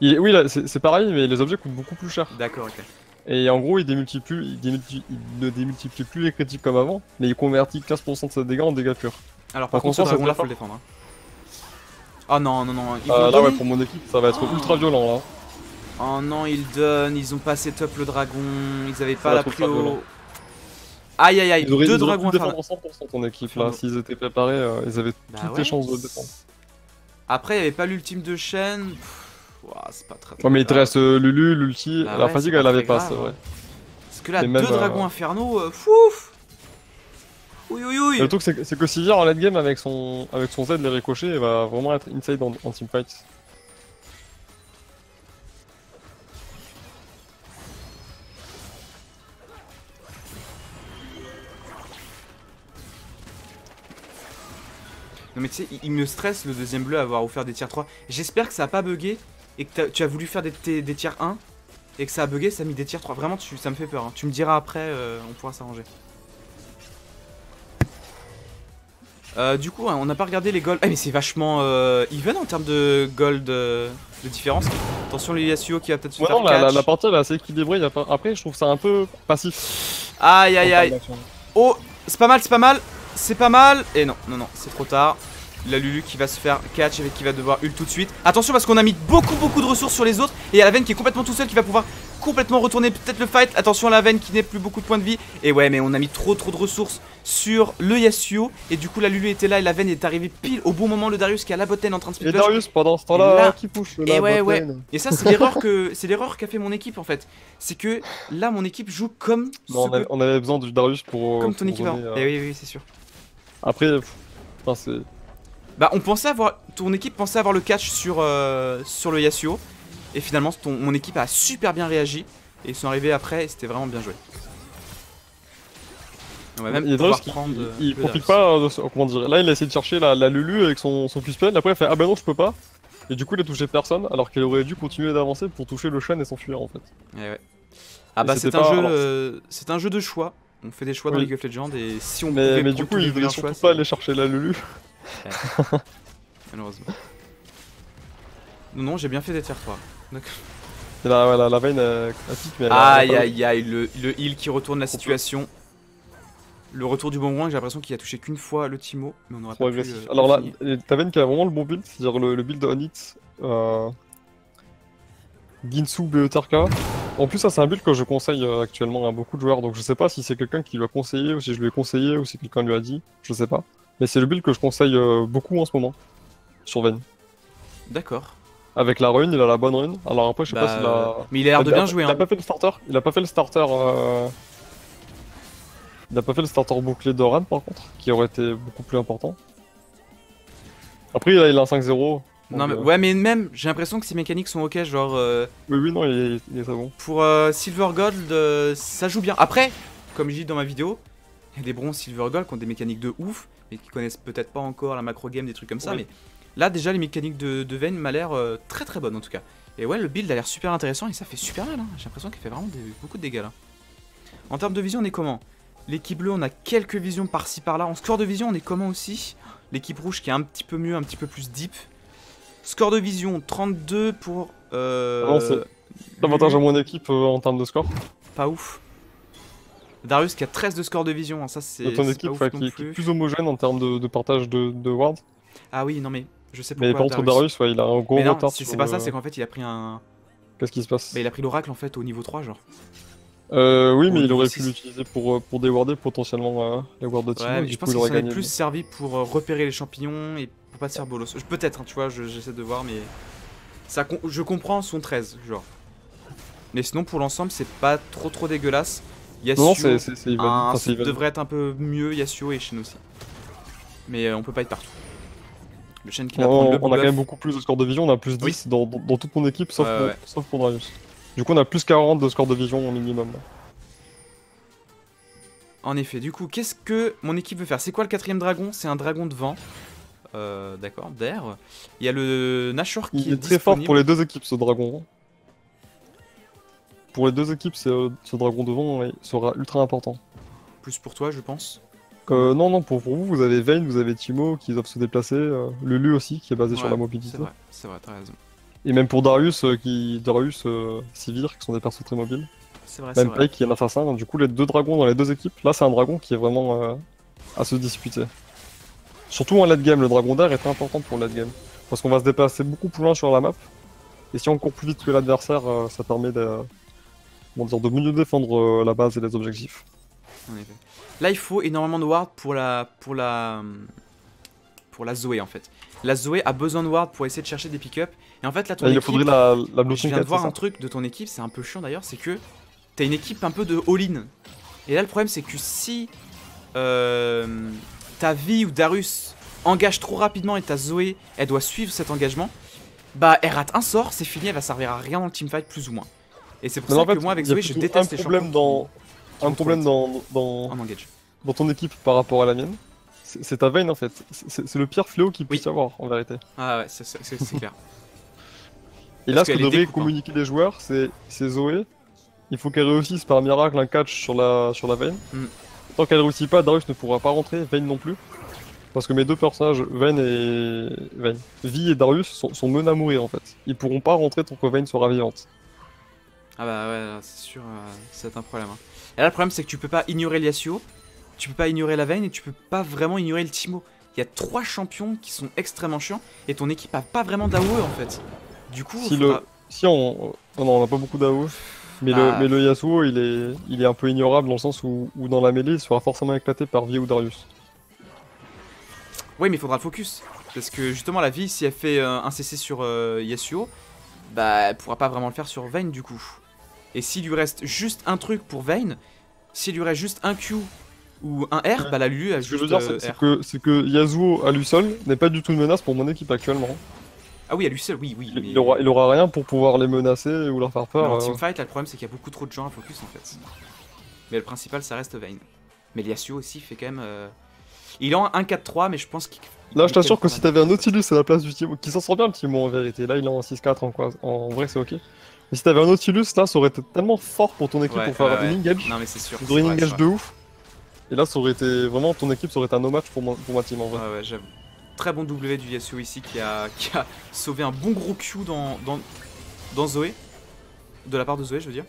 Il- oui, là, c'est c'est pareil, mais les objets coûtent beaucoup plus cher. D'accord, ok. Et en gros, il, démultiplie, il, démultiplie- il ne démultiplie plus les critiques comme avant, mais il convertit 15% de ses dégâts en dégâts purs. Alors, par Par contre, ce contre, ça, dragon là, faut le défendre. hein. Oh non, non, non, ils Euh, là, ouais, donner pour mon équipe, ça va être Oh. ultra violent là. Oh non, ils donnent, ils ont pas setup le dragon, ils avaient pas la prio. Aïe aïe aïe, Ils auraient, deux ils dragons pu défendre 100% ton équipe là, s'ils étaient préparés, euh, ils avaient Bah toutes ouais. les chances de le défendre. Après, il y avait pas l'ultime de chaîne. Pff, ouah, c'est pas très, très Ouais, mais il te grave. reste euh, Lulu, l'ulti, Bah la ouais, fatigue c'est elle pas avait très pas, grave, c'est vrai. hein. Parce que là, Et deux même, euh, dragons infernaux, euh, fouf Oui, oui, oui Et le truc c'est que, c'est que Sivir en late game avec son, avec son Z les ricochets, il va vraiment être inside en, en teamfight. Non mais tu sais, il- il me stresse le deuxième bleu à avoir offert des tiers 3. J'espère que ça a pas bugué et que tu as voulu faire des, des tiers 1 et que ça a bugué, ça a mis des tiers 3. Vraiment, tu, ça me fait peur. hein. Tu me diras après, euh, on pourra s'arranger. Euh, du coup, hein, on n'a pas regardé les gold. Ah mais c'est vachement euh, even en termes de gold euh, de différence. Attention les Yasuo qui va peut-être se Ouais, faire non, la, la, la partie elle est assez équilibrée, y a pas... après je trouve ça un peu passif. Aïe aïe aïe. Oh, c'est pas mal, c'est pas mal, c'est pas mal. Et non, non, non, c'est trop tard. La Lulu qui va se faire catch avec qui va devoir ult tout de suite. Attention parce qu'on a mis beaucoup beaucoup de ressources sur les autres. Et il y a la veine qui est complètement tout seul qui va pouvoir complètement retourner peut-être le fight. Attention à la veine qui n'est plus beaucoup de points de vie. Et ouais, mais on a mis trop trop de ressources sur le Yasuo. Et du coup, la Lulu était là et la veine est arrivée pile au bon moment. Le Darius qui a la botte en train de Et speed push. Darius pendant ce Et temps-là là- qui push et la ouais, ouais. Et ça, c'est l'erreur que c'est l'erreur qu'a fait mon équipe en fait. C'est que là, mon équipe joue comme Non, on, avait, on avait besoin du Darius pour. comme ton équipe avant. donner, euh, Et oui, oui, c'est sûr. Après, pff, enfin, c'est. Bah on pensait avoir ton équipe pensait avoir le catch sur euh, sur le Yasuo et finalement ton, mon équipe a super bien réagi et ils sont arrivés après et c'était vraiment bien joué. On va même il prendre, il, euh, il profite pas de ce- Comment dire Là, il a essayé de chercher la, la Lulu avec son, son Q-spell. Après, il fait Ah bah non, je peux pas. Et du coup, il a touché personne alors qu'il aurait dû continuer d'avancer pour toucher le Shen et s'enfuir en fait. Eh ouais. Ah Et bah c'est un pas- jeu alors, euh, c'est un jeu de choix. On fait des choix dans. League of Legends et si on Mais, mais du coup, il voulait surtout choix, pas aller chercher la Lulu. malheureusement. Non, non, j'ai bien fait d'être R3. D'accord. Et la, ouais, la, la veine euh, elle pique, mais Aïe aïe aïe, le, le heal qui retourne la situation. Le retour du bon j'ai l'impression qu'il a touché qu'une fois le Timo, mais on aura pas pu, euh, Alors là, ta veine qui a vraiment le bon build, c'est-à-dire le, le build on hit, euh, Ginsu, BETRK. En plus, ça, c'est un build que je conseille euh, actuellement à beaucoup de joueurs, donc je sais pas si c'est quelqu'un qui lui a conseillé, ou si je lui ai conseillé, ou si quelqu'un lui a dit, je sais pas. Mais c'est le build que je conseille euh, beaucoup en ce moment, sur Vayne. D'accord. Avec la run, il a la bonne run. Alors après, je sais Bah, pas s'il a. Mais il a l'air de bien jouer. Il a Hein. pas fait le starter. Il a pas fait le starter. euh, Il a pas fait le starter bouclé de Ran par contre, qui aurait été beaucoup plus important. Après, il a, il a un 5-0. Non, mais, euh, ouais, mais même, j'ai l'impression que ces mécaniques sont ok. Genre, euh, Oui, oui, non, il est, il est très bon. pour euh, Silver Gold, ça joue bien. Après, comme je dis dans ma vidéo, il y a des bronzes Silver Gold qui ont des mécaniques de ouf, mais qui connaissent peut-être pas encore la macro game, des trucs comme ça. Oui. Mais là, déjà, les mécaniques de, de Vayne m'a l'air euh, très très bonnes en tout cas. Et ouais, le build a l'air super intéressant et ça fait super mal. hein. J'ai l'impression qu'il fait vraiment des- beaucoup de dégâts là. En termes de vision, on est comment? L'équipe bleue, on a quelques visions par-ci par-là. En score de vision, on est comment aussi? L'équipe rouge qui est un petit peu mieux, un petit peu plus deep. Score de vision, 32 pour. Euh, Non, c'est L'avantage à mon équipe euh, en termes de score. Pas ouf. Darius qui a 13 de score de vision, hein, ça c'est. Ton équipe pas ouf ouais, non qui, est plus. homogène en termes de, de partage de, de wards. Ah oui, non mais je sais pourquoi. Mais par contre, Darius, ouais, il a un gros mais non, retard. c'est pas ça, euh, c'est qu'en fait il a pris un. Qu'est-ce qui se passe Bah, il a pris l'oracle en fait au niveau 3, genre. euh, Oui, mais il aurait pu l'utiliser pour, euh, pour déwarder potentiellement euh, les wards de Timo. Ouais, mais je coup, pense il qu'il aurait plus servi pour euh, repérer les champignons et pour pas se faire bolos. Peut-être, hein, tu vois, je- j'essaie de voir, mais. Ça, je comprends son 13, genre. Mais sinon, pour l'ensemble, c'est pas trop trop dégueulasse. Yasuo, Non, c'est un Enfin, devrait être un peu mieux, Yasuo et Shen aussi. Mais euh, on peut pas être partout. Le Shen qui va prendre On, le on a quand même beaucoup plus de score de vision, on a plus 10 dans, dans- dans toute mon équipe, sauf, pour, ouais. sauf pour Darius. Du coup, on a plus 40 de score de vision au minimum. En effet, du coup, qu'est-ce que mon équipe veut faire? C'est quoi le quatrième dragon? C'est un dragon de vent. Euh, D'accord, d'air. Il y a le Nashor qui Il est, est très fort pour les deux équipes, ce dragon. Pour les deux équipes, ce dragon devant ouais, sera ultra important. Plus pour toi, je pense. Euh, non, non, pour, pour vous, vous avez Vayne, vous avez Timo qui doivent se déplacer, euh, Lulu aussi qui est basé sur la mobilité. C'est vrai, c'est vrai, t'as raison. Et même pour Darius, euh, qui, Darius, euh, Sivir, qui sont des persos très mobiles. C'est vrai, c'est Même. Pike qui est un assassin. Du coup, les deux dragons dans les deux équipes, là, c'est un dragon qui est vraiment à se disputer. Surtout en late game, le dragon d'air est très important pour le late game. Parce qu'on va se déplacer beaucoup plus loin sur la map. Et si on court plus vite que l'adversaire, ça permet de, comment dire, de mieux défendre euh, la base et les objectifs. En effet. Là, il faut énormément de ward pour la, pour la, pour la Zoé en fait. La Zoé a besoin de ward pour essayer de chercher des pick-up. Et en fait, là, ton Là, il équipe, faudrait la, la je Blossom viens de 4, voir un truc de ton équipe, c'est un peu chiant d'ailleurs, c'est que t'as une équipe un peu de all-in. Et là, le problème, c'est que si euh, ta vie ou Darius engage trop rapidement et ta Zoé, elle doit suivre cet engagement, bah elle rate un sort, c'est fini, elle va servir à rien dans le teamfight plus ou moins. Et c'est pour ça en fait, que moi avec Zoé, je déteste un les problème dans, un problème dans, dans, dans ton équipe par rapport à la mienne. C'est ta veine en fait. C'est- le pire fléau qu'il puisse y avoir en vérité. Ah ouais, c'est- clair. Et là, ce que devraient communiquer les joueurs, c'est c'est Zoé. Il faut qu'elle réussisse par miracle un catch sur la, sur la Vayne. Mm. Tant qu'elle réussit pas, Darius ne pourra pas rentrer, Vayne non plus. Parce que mes deux personnages, Vayne et. Vayne. Vi et Darius sont, sont menés à mourir en fait. Ils pourront pas rentrer tant que Vayne sera vivante. Ah bah ouais, c'est sûr, euh, c'est un problème. hein. Et là, le problème, c'est que tu peux pas ignorer l'Yasuo, tu peux pas ignorer la Vayne et tu peux pas vraiment ignorer le Timo. Il y a trois champions qui sont extrêmement chiants et ton équipe a pas vraiment d'AOE en fait. Du coup, Si faudra- le. Si on. Non, non, on a pas beaucoup d'AO. Mais, Bah. le, mais le Yasuo, il est, il est un peu ignorable dans le sens où, où dans la mêlée, il sera forcément éclaté par Vi ou Darius. Oui, mais il faudra le focus. Parce que justement, la vie, si elle fait euh, un CC sur euh, Yasuo, bah elle pourra pas vraiment le faire sur Vayne du coup. Et s'il lui reste juste un truc pour Vayne, s'il lui reste juste un Q ou un R, Ouais. bah la Lulu a Ce que juste je veux dire, euh, c'est que, c'est que Yasuo à lui seul n'est pas du tout une menace pour mon équipe actuellement. Ah oui, à lui seul, oui, oui. Il, mais- il aura, il aura rien pour pouvoir les menacer ou leur faire peur. en euh. teamfight, là, le problème c'est qu'il y a beaucoup trop de gens à focus en fait. Mais le principal, ça reste Vayne. Mais Yasuo aussi fait quand même. euh, Il est en 1-4-3, mais je pense qu'il. Là, je t'assure que si t'avais un Nautilus à la place du Timo, qui s'en sort bien le Timo en vérité, là il est en 6-4 en, quoi. en vrai c'est ok. Mais si t'avais un Nautilus, là ça aurait été tellement fort pour ton équipe Ouais, pour faire une ouais. engage. Non, mais c'est sûr. Vrai, engage de ouf. Et là, ça aurait été vraiment ton équipe, ça aurait été un no match pour, moi- pour ma team en vrai. Ouais, ouais, j'avoue. Très bon W du Yasuo ici qui a, qui a sauvé un bon gros Q dans, dans, dans Zoé. De la part de Zoé, je veux dire.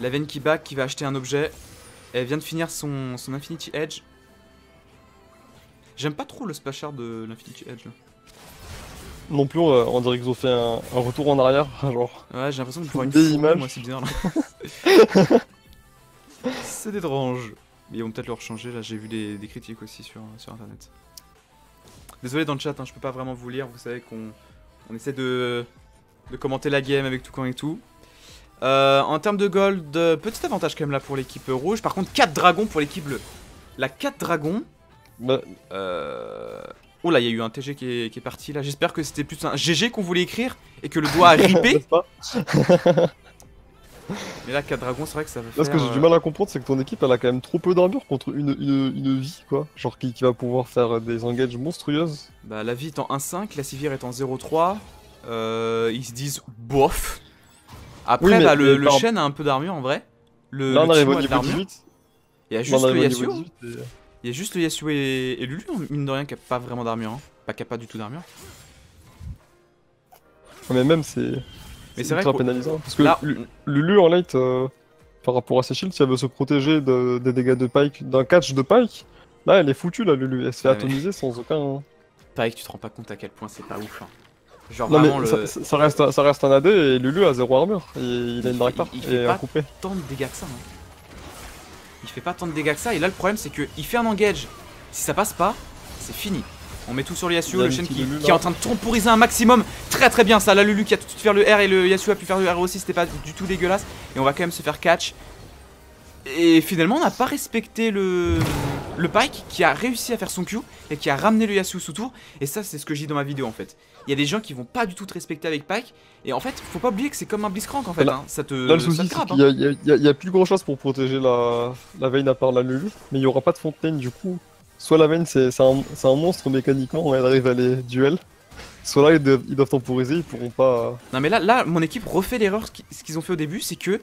La veine qui back qui va acheter un objet. Elle vient de finir son, son Infinity Edge. J'aime pas trop le splash art de l'Infinity Edge là. Non plus, on dirait qu'ils ont fait un, un retour en arrière, genre. Ouais, j'ai l'impression que je vois une Des images. moi, c'est bizarre là. c'est étrange. Mais ils vont peut-être le rechanger, là j'ai vu des, des critiques aussi sur, sur internet. Désolé dans le chat, hein, je peux pas vraiment vous lire, vous savez qu'on on essaie de, de commenter la game avec tout camp et tout. Euh, en termes de gold, euh, petit avantage quand même là pour l'équipe rouge. Par contre, 4 dragons pour l'équipe bleue. La 4 dragons. Bah, Euh... Oh là, il y a eu un TG qui est, qui est parti là. J'espère que c'était plus un GG qu'on voulait écrire et que le doigt a ripé. Mais là, 4 dragons, c'est vrai que ça va Là, ce faire. que j'ai du euh, mal à comprendre, c'est que ton équipe, elle a quand même trop peu d'armure contre une, une, une vie, quoi. Genre qui, qui va pouvoir faire des engages monstrueuses. Bah, la vie est en 1.5, la Sivir est en 0.3. Euh, ils se disent bof. Après, Oui, mais- bah, le, Shen a un peu d'armure en vrai. Le, Là, on arrive au niveau l'armure. 18. Il y a juste le Yasuo. Niveau 18. et- Il y a juste le Yasuo et, et Lulu, hein, mine de rien, qui a pas vraiment d'armure. Hein. Pas qui a pas du tout d'armure. Mais même, c'est. Mais c'est que- pénalisant. Parce que Là, Lu- Lulu en late, euh, par rapport à ses shields, si elle veut se protéger de- des dégâts de Pike, d'un catch de Pike, là, elle est foutue, là, Lulu. Elle se fait Ouais, mais- atomiser sans aucun. pareil que tu te rends pas compte à quel point c'est pas ouf. hein. Genre Non, vraiment mais le. ça, ça- reste, ça reste un AD et Lulu a zéro armure. Et il a une Draktar fait et pas- un coupé. tant de dégâts que ça. hein. Il fait pas tant de dégâts que ça. Et là, le problème, c'est que il fait un engage. Si ça passe pas, c'est fini. On met tout sur le Yasuo, le Shen qui, est là. en train de temporiser un maximum. Très très bien ça. La Lulu qui a tout de suite faire le R et le Yasuo a pu faire le R aussi. C'était pas du tout dégueulasse. Et on va quand même se faire catch. Et finalement, on n'a pas respecté le, le Pike qui a réussi à faire son Q et qui a ramené le Yasuo sous tour. Et ça, c'est ce que je dis dans ma vidéo en fait. Il y a des gens qui vont pas du tout te respecter avec Pike. Et en fait, faut pas oublier que c'est comme un Blitzcrank en fait. Là- hein. Ça te, Là, le ça souci, te c'est grappe, qu'il hein. y, il y a- y plus grand chose pour protéger la, la veine à part la Lulu, mais il y aura pas de fontaine du coup. Soit la veine, c'est c'est un, un monstre mécaniquement, elle arrive à les duels. Soit là, ils doivent, ils doivent temporiser, ils pourront pas. Non mais là, là mon équipe refait l'erreur ce qui- ce qu'ils ont fait au début, c'est que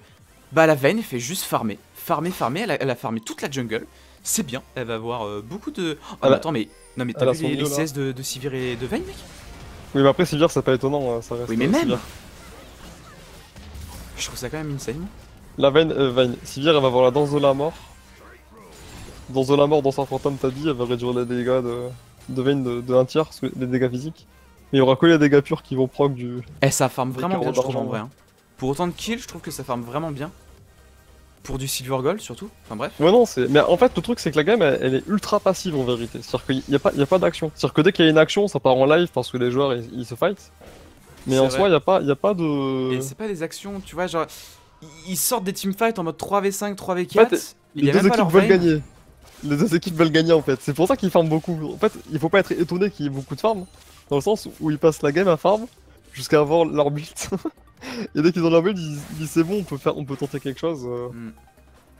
bah la Vayne fait juste farmer, farmer, farmer. Elle a, elle a farmé toute la jungle. C'est bien. Elle va avoir euh, beaucoup de. Oh, mais attends mais non mais t'as vu les, les. CS de, de Sivir et de Vayne mec? Oui, mais après, Sivir, c'est pas étonnant, hein, ça reste. Oui, mais euh, même. Sivir. Je trouve ça quand même insane. La veine, euh, veine. Sivir, elle va avoir la danse de la mort. Danse de la mort dans sa fantôme tabi, elle va réduire les dégâts de, de veine de, de un tiers, parce que- les dégâts physiques. Mais il y aura que les dégâts purs qui vont proc du. Eh ça farme vraiment bien je trouve en vrai. hein. Pour autant de kills, je trouve que ça farme vraiment bien. Pour du Silver Gold surtout. Enfin bref. Ouais, non, c'est. Mais en fait, le truc, c'est que la game, elle, elle est ultra passive en vérité. C'est-à-dire qu'il n'y a pas, il y a pas d'action. C'est-à-dire que dès qu'il y a une action, ça part en live parce que les joueurs ils, ils se fight. Mais en vrai. soi, il n'y a, pas- il y a pas de. Et c'est pas des actions, tu vois, genre. Ils sortent des teamfights en mode 3v5, 3v4. En fait, il y les a deux équipes veulent gagner. Les deux équipes veulent gagner en fait. C'est pour ça qu'ils farment beaucoup. En fait, il faut pas être étonné qu'il y ait beaucoup de farm. Dans le sens où ils passent la game à farm jusqu'à avoir leur build. Et dès qu'ils ont leur build, ils ils disent c'est bon, on peut, faire, on peut tenter quelque chose. euh. Hmm.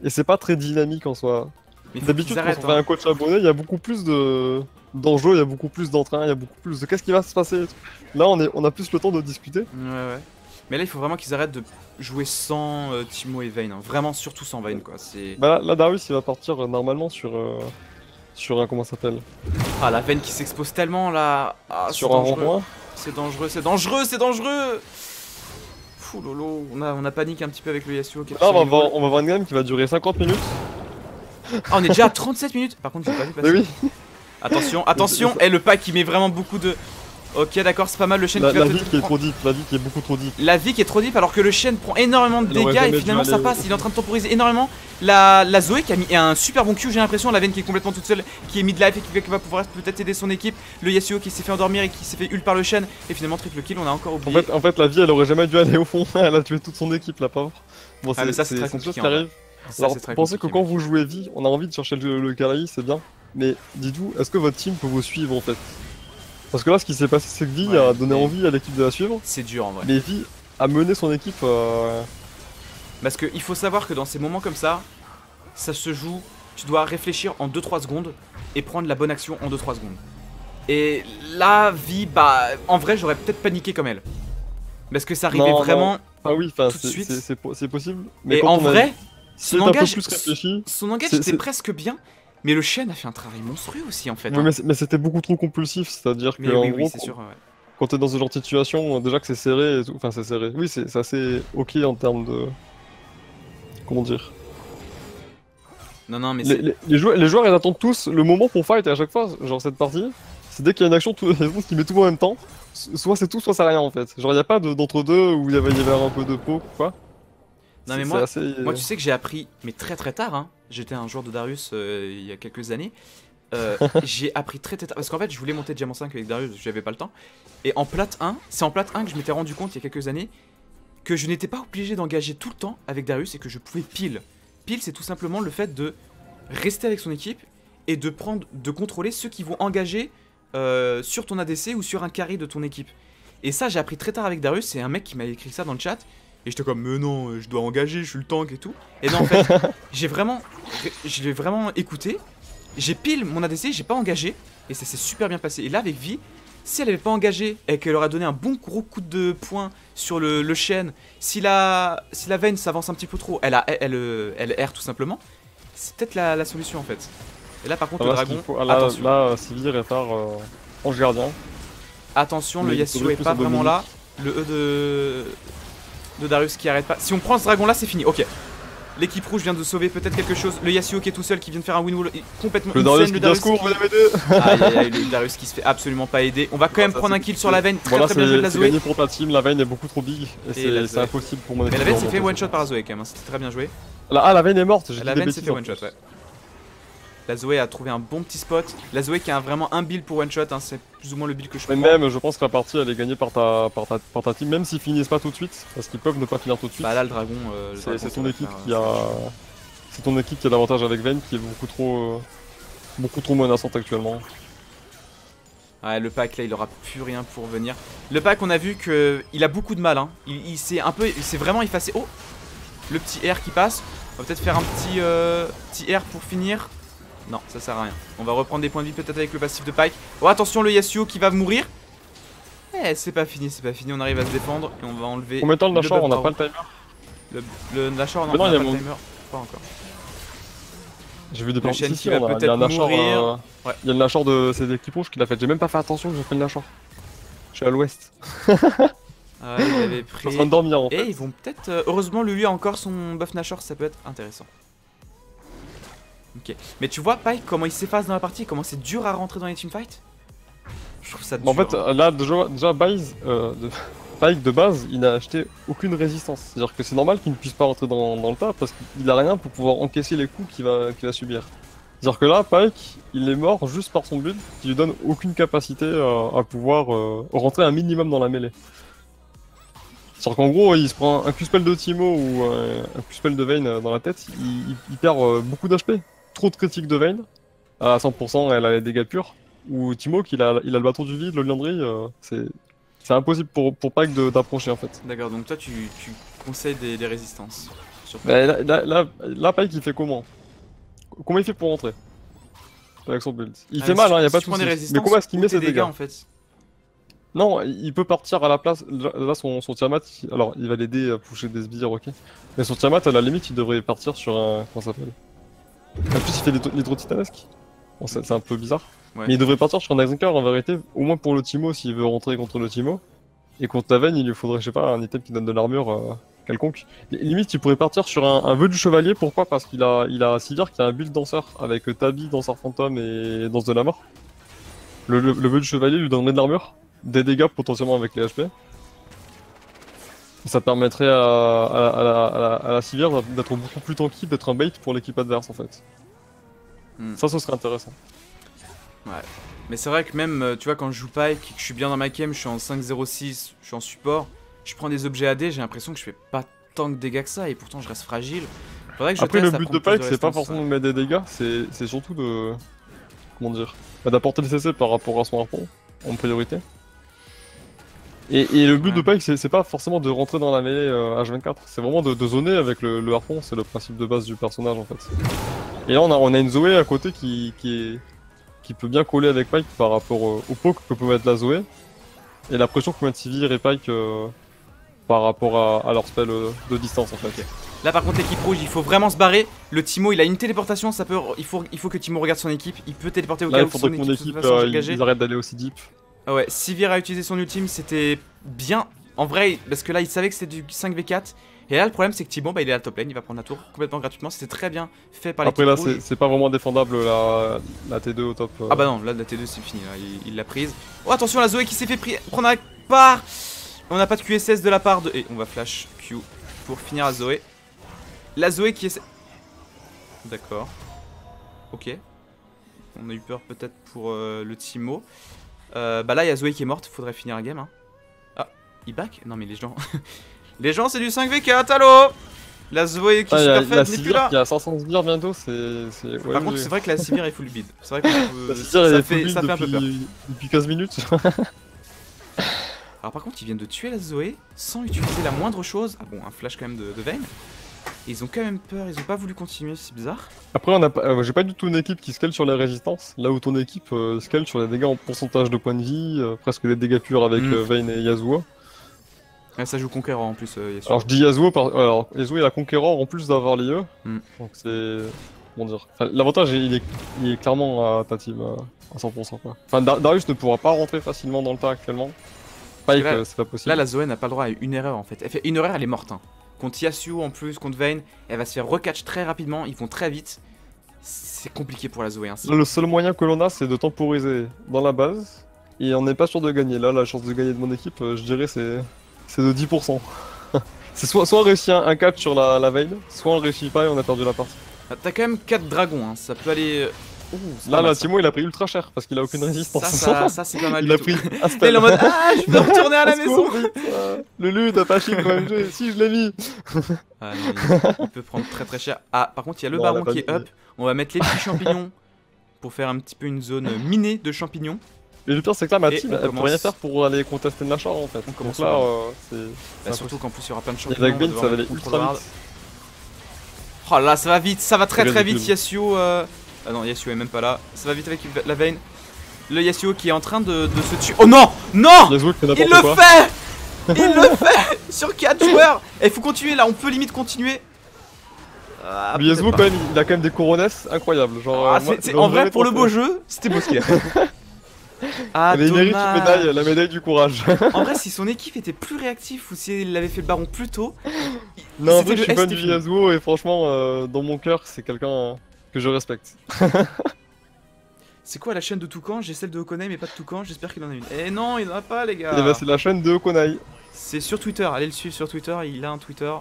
Et c'est pas très dynamique en soi. Mais faut D'habitude, qu'ils quand arrêtent, on fait hein. un coach abonné, il y a beaucoup plus de d'enjeux, il y a beaucoup plus d'entrain, il y a beaucoup plus de qu'est-ce qui va se passer. Là, on, est, on a plus le temps de discuter. Ouais, ouais. Mais là, il faut vraiment qu'ils arrêtent de jouer sans euh, Timo et Vayne. hein. Vraiment, surtout sans Vayne, quoi. C'est. Bah là, là, Darius, il va partir euh, normalement sur euh, sur un comment ça s'appelle? Ah, la Vayne qui s'expose tellement là. Ah, c'est Sur un dangereux. rond C'est dangereux, c'est dangereux, c'est dangereux. Fou lolo, on a, on a paniqué un petit peu avec le Yasuo qui Là, on va, voir, on va voir une game qui va durer 50 minutes. Ah, on est déjà à 37 minutes. Par contre, j'ai pas vu passer. Mais oui, Attention, attention. Et le pack, il met vraiment beaucoup de. Ok, d'accord, c'est pas mal. Le chêne la, qui va la vie qui est prendre- trop deep, la vie qui est beaucoup trop deep. La vie qui est trop deep alors que le chêne prend énormément de dégâts et finalement ça passe, il est en train de temporiser énormément. La, la Zoé qui a mis un super bon Q, j'ai l'impression, la veine qui est complètement toute seule, qui est mid-life et qui va- qui va pouvoir peut-être aider son équipe. Le Yasuo qui s'est fait endormir et qui s'est fait ult par le chêne et finalement triple kill, on a encore En oublié. fait, en fait, la vie, elle aurait jamais dû aller au fond. elle a tué toute son équipe, la pauvre. Bon, Ah, mais ça, c'est très compliqué, en. Ça, Alors, c'est très pensez que quand vous jouez vie, on a envie de chercher le, le carry, c'est bien. Mais dites-vous, est-ce que votre team peut vous suivre en fait? Parce que là, ce qui s'est passé, c'est que Vi Ouais, a donné envie à l'équipe de la suivre, C'est dur en vrai. mais Vi a mené son équipe. euh, Parce qu'il faut savoir que dans ces moments comme ça, ça se joue, tu dois réfléchir en 2-3 secondes et prendre la bonne action en 2-3 secondes. Et là, vie, bah, en vrai, j'aurais peut-être paniqué comme elle. Parce que ça arrivait Non, non. vraiment. Ah oui, enfin, Tout de c'est possible. Mais Et en vrai, Son engage-. Son était presque bien, mais le Shen a fait un travail monstrueux aussi en fait. Hein. mais mais c'était beaucoup trop compulsif, c'est-à-dire que Mais en oui, gros, oui, c'est sûr. ouais. quand t'es dans ce genre de situation, déjà que c'est serré, et tout- enfin c'est serré. Oui, c'est c'est assez ok en termes de. Comment dire? Non, non, mais les, c'est. les- les joueurs, les joueurs, ils attendent tous le moment pour fight et à chaque fois, genre cette partie, c'est dès qu'il y a une action, tout qui met tout en même temps. Soit c'est tout, soit c'est rien en fait. Genre, il n'y a pas de- d'entre-deux où il y avait, il y avait un peu de peau ou quoi. Non, mais moi- assez- Moi, tu sais que j'ai appris, mais très très tard, hein. j'étais un joueur de Darius euh, il y a quelques années. Euh, j'ai appris très très tard, parce qu'en fait, je voulais monter Diamant 5 avec Darius, j'avais pas le temps. Et en plate 1, c'est en plate 1 que je m'étais rendu compte il y a quelques années que je n'étais pas obligé d'engager tout le temps avec Darius et que je pouvais pile. Pile, c'est tout simplement le fait de rester avec son équipe et de prendre, de contrôler ceux qui vont engager euh, sur ton ADC ou sur un carry de ton équipe. Et ça, j'ai appris très tard avec Darius. C'est un mec qui m'a écrit ça dans le chat. Et j'étais comme, mais non, je dois engager, je suis le tank et tout. Et non, en fait, j'ai vraiment, je l'ai vraiment écouté. J'ai pile mon ADC, j'ai pas engagé. Et ça s'est super bien passé. Et là, avec Vi, si elle avait pas engagé et qu'elle aurait donné un bon gros coup de poing sur le, le chêne, si la, si la veine s'avance un petit peu trop, elle, a, elle, elle, elle erre tout simplement. C'est peut-être la, la solution en fait. Et là, par contre, Ah, le là, dragon, faut- ah, là, attention. là, Sylvie répare euh, Ange Gardien. Attention, le Mais Yasuo est pas en vraiment là. Le E de... de Darius qui arrête pas. Si on prend ce dragon là, c'est fini. Ok. L'équipe rouge vient de sauver peut-être quelque chose. Le Yasuo qui est tout seul, qui vient de faire un win wall complètement Le. Darius le Darius qui- Aïe aïe aïe, le Darius qui se fait absolument pas aider. On va quand même ça, prendre un kill sur la veine. Très Voilà, très bien joué de la Zoé. gagné pour ta team, la veine est beaucoup trop big. C'est impossible pour mon Mais équipe. la veine s'est fait remonter. one shot par la Zoé quand même. hein. C'était très bien joué. Ah, la veine est morte, j'ai La veine s'est fait en one shot, plus. ouais. La Zoé a trouvé un bon petit spot. La Zoé qui a vraiment un build pour one shot. hein. C'est plus ou moins le build que je Mais prends. même, je pense que la partie elle est gagnée par ta, par ta, par ta team, même s'ils finissent pas tout de suite, parce qu'ils peuvent ne pas finir tout de suite. Bah là, le dragon. euh, c'est ton équipe faire, qui a. C'est ton équipe qui a l'avantage avec Vayne qui est beaucoup trop. euh, beaucoup trop menaçante actuellement. Ouais, le pack là, il aura plus rien pour venir. Le pack, on a vu que il a beaucoup de mal. Hein. Il, il s'est un peu, il s'est vraiment effacé. Oh, le petit R qui passe. On va peut-être faire un petit, euh, petit R pour finir. Non, ça sert à rien. On va reprendre des points de vie peut-être avec le passif de Pike. Oh, attention, le Yasuo qui va mourir. Eh, c'est pas fini, c'est pas fini. On arrive à se défendre et on va enlever. Combien de temps le Nashor On n'a pas le timer Le, le Nashor, non, on a il y a pas le mon- timer. Pas encore. J'ai vu des Le plans. Si, on a- il y a un Nashor. euh, Ouais. Il y a le Nashor de. C'est l'équipe rouge qui l'a fait. J'ai même pas fait attention que j'ai fait le Nashor. Je suis à l'ouest. Ah, il avait Je suis en pris. train de dormir en Et fait. ils vont peut-être. euh, heureusement, Lulu a encore son buff Nashor, ça peut être intéressant. Ok. Mais tu vois, Pike, comment il s'efface dans la partie, comment c'est dur à rentrer dans les teamfights? Je trouve ça dur. En fait, hein. là, déjà, déjà Baze, euh, de... Pike de base, il n'a acheté aucune résistance. C'est-à-dire que c'est normal qu'il ne puisse pas rentrer dans, dans le tas parce qu'il a rien pour pouvoir encaisser les coups qu'il va, subir. C'est-à-dire que là, Pike, il est mort juste par son build qui lui donne aucune capacité euh, à pouvoir euh, rentrer un minimum dans la mêlée. C'est-à-dire qu'en gros, il se prend un Q-spell de Timo ou euh, un Q-spell de Vayne dans la tête, il, perd beaucoup d'HP. Trop de critiques de Vayne, à 100%, elle a les dégâts purs. Ou Timo, qu'il a, il a le bâton du vide, le liandry, euh, c'est c'est impossible pour, pour d'approcher en fait. D'accord, donc toi tu, tu conseilles des, des résistances. Sur... Mais là, là, là, là, Pike il fait comment? Comment il fait pour rentrer? Avec son build. Il Ah, fait mal, si- hein, y a si pas de soucis. Mais comment est-ce qu'il met ses dégâts en fait? Non, il peut partir à la place. Là, là, son, son Tiamat, il- alors il va l'aider à pusher des sbires, ok. Mais son Tiamat, à la limite, il devrait partir sur un. Comment ça s'appelle? En plus, il fait l'hydro- l'hydro-titanesque. Bon, c'est un peu bizarre. Ouais. Mais il devrait partir sur un Exanker en vérité, au moins pour le Timo s'il veut rentrer contre le Timo. Et contre la veine, il lui faudrait, je sais pas, un item qui donne de l'armure euh, quelconque. Limite, il pourrait partir sur un, un vœu du chevalier, pourquoi? Parce qu'il a, il a Sivir qui a un build danseur avec euh, Tabi, danseur fantôme et danse de la mort. Le, le, le vœu du chevalier lui donnerait de l'armure, des dégâts potentiellement avec les HP. Ça permettrait à, à, à la, à, la, à la Sivir d'être beaucoup plus tranquille, d'être un bait pour l'équipe adverse en fait. Hmm. Ça, ce serait intéressant. Mais c'est vrai que même, euh, tu vois, quand je joue Pike, que je suis bien dans ma game, je suis en 5-0-6, je suis en support, je prends des objets AD, j'ai l'impression que je fais pas tant de dégâts que ça et pourtant je reste fragile. Faudrait que je Après, le but de Pike, c'est pas forcément de mettre des dégâts, c'est surtout de. Comment dire D'apporter le CC par rapport à son harpon, en priorité. Et, et le but Ouais. de Pike, c'est pas forcément de rentrer dans la mêlée euh, H24, c'est vraiment de, de zoner avec le, le harpon, c'est le principe de base du personnage en fait. Et là, on a, on a une Zoé à côté qui, qui, est, qui peut bien coller avec Pike par rapport euh, au poke que peut mettre la Zoé, et la pression que mettre Sivir et Pike euh, par rapport à, à leur spell euh, de distance en fait. Là par contre l'équipe rouge il faut vraiment se barrer. Le Timo il a une téléportation, ça peut, il faut, il faut que Timo regarde son équipe. Il peut téléporter au Là, cas il faudrait que mon équipe, euh, ils arrêtent d'aller aussi deep. Ah ouais, Sivir a utilisé son ultime, c'était bien. En vrai, parce que là il savait que c'était du 5v4. Et là le problème c'est que Timo bah, il est à la top lane, il va prendre la tour complètement gratuitement. C'était très bien fait par l'équipe Après là, c'est pas vraiment défendable la, la T2 au top. euh. Ah bah non, là la T2 c'est fini, là, il- l'a prise. Oh attention la Zoé qui s'est fait prendre la part On n'a pas de QSS de la part de... Et on va flash Q pour finir à Zoé. La Zoé qui est... D'accord. Ok. On a eu peur peut-être pour euh, le Timo. Euh, bah là il y a Zoé qui est morte, faudrait finir la game. Hein. Ah, il back? Non mais les gens... les gens c'est du 5v4, allô? La Zoé qui Ah, a, super la faite n'est plus là Sivir qui a 500 sbires bientôt, c'est. ouais, Par contre c'est vrai que la Sivir est full bid. C'est vrai que La euh, ça, est fait, ça fait un peu peur. depuis, depuis 15 minutes. Alors par contre ils viennent de tuer la Zoé sans utiliser la moindre chose. Ah bon un flash quand même de, de Vayne. Ils ont quand même peur, ils ont pas voulu continuer, c'est bizarre. Après, on a pas- euh, j'ai pas du tout une équipe qui scale sur la résistance, là où ton équipe euh, scale sur les dégâts en pourcentage de points de vie, euh, presque des dégâts purs avec Mm. euh, Vayne et Yasuo. Ah, ça joue Conqueror en plus, Yasuo. Alors je dis Yasuo, par... alors Yasuo il a Conqueror en plus d'avoir l'IE, Mm. donc c'est... Comment dire enfin, L'avantage il est... il est clairement à ta team, à 100% quoi. Enfin Dar- Darius ne pourra pas rentrer facilement dans le tas actuellement. Là- c'est pas possible. Là la Zoé n'a pas le droit à une erreur en fait. Elle fait une erreur, elle est morte. Hein. Contre Yasuo en plus, contre Vayne, elle va se faire recatch très rapidement, ils vont très vite. C'est compliqué pour la Zoé. Hein. Là, le seul moyen que l'on a c'est de temporiser dans la base, et on n'est pas sûr de gagner. Là la chance de gagner de mon équipe, euh, je dirais c'est... c'est de 10%. c'est soit, soit on réussit un, un catch sur la, la veille, soit on le réussit pas et on a perdu la partie. Ah, T'as quand même 4 dragons, hein. ça peut aller... euh, Ouh, Là, là. Timo, il a pris ultra cher parce qu'il a aucune résistance. Ça, ça, ça, c'est pas mal il du a tout. pris Et il est en mode Ah, je veux retourner à la maison euh, Lulu, t'as pas chic quand même. Si, je l'ai mis. Ah, non, il, il peut prendre très très cher. Ah, par contre, il y a le Non, elle a baron qui est up. On va mettre les petits champignons pour faire un petit peu une zone minée de champignons. Mais le pire, c'est que là, ma Et team, on elle peut rien faire pour aller contester le Nashor en fait. On commence Donc là, euh, c'est. Bah, c'est surtout qu'en plus, il y aura plein de Et champignons. devoir ça va aller ultra vite. Oh là, ça va vite, ça va très très vite. Yasuo. Ah non, Yasuo est même pas là. Ça va vite avec la veine. Le Yasuo qui est en train de, de se tuer. Oh non Non Il le quoi. fait Il le fait Sur 4 joueurs Et il faut continuer là, on peut limite continuer. Ah, Yasuo, quand même, il a quand même des couronnesses incroyables. Genre, Ah, euh, moi, en vrai, pour le beau jeu, c'était beau ce qu'il a fait. Ah, Mais il mérite une dommage. médaille, la médaille du courage. En vrai, si son équipe était plus réactif ou si il avait fait le baron plus tôt, non, en vrai, je suis fan du. Yasuo et franchement, euh, dans mon cœur, c'est quelqu'un euh, que je respecte. c'est quoi la chaîne de Toucan? J'ai celle de Okonai, mais pas de Toucan. J'espère qu'il en a une. Eh non, il en a pas, les gars. Et bah, c'est la chaîne de Okonai. C'est sur Twitter, allez le suivre sur Twitter, il a un Twitter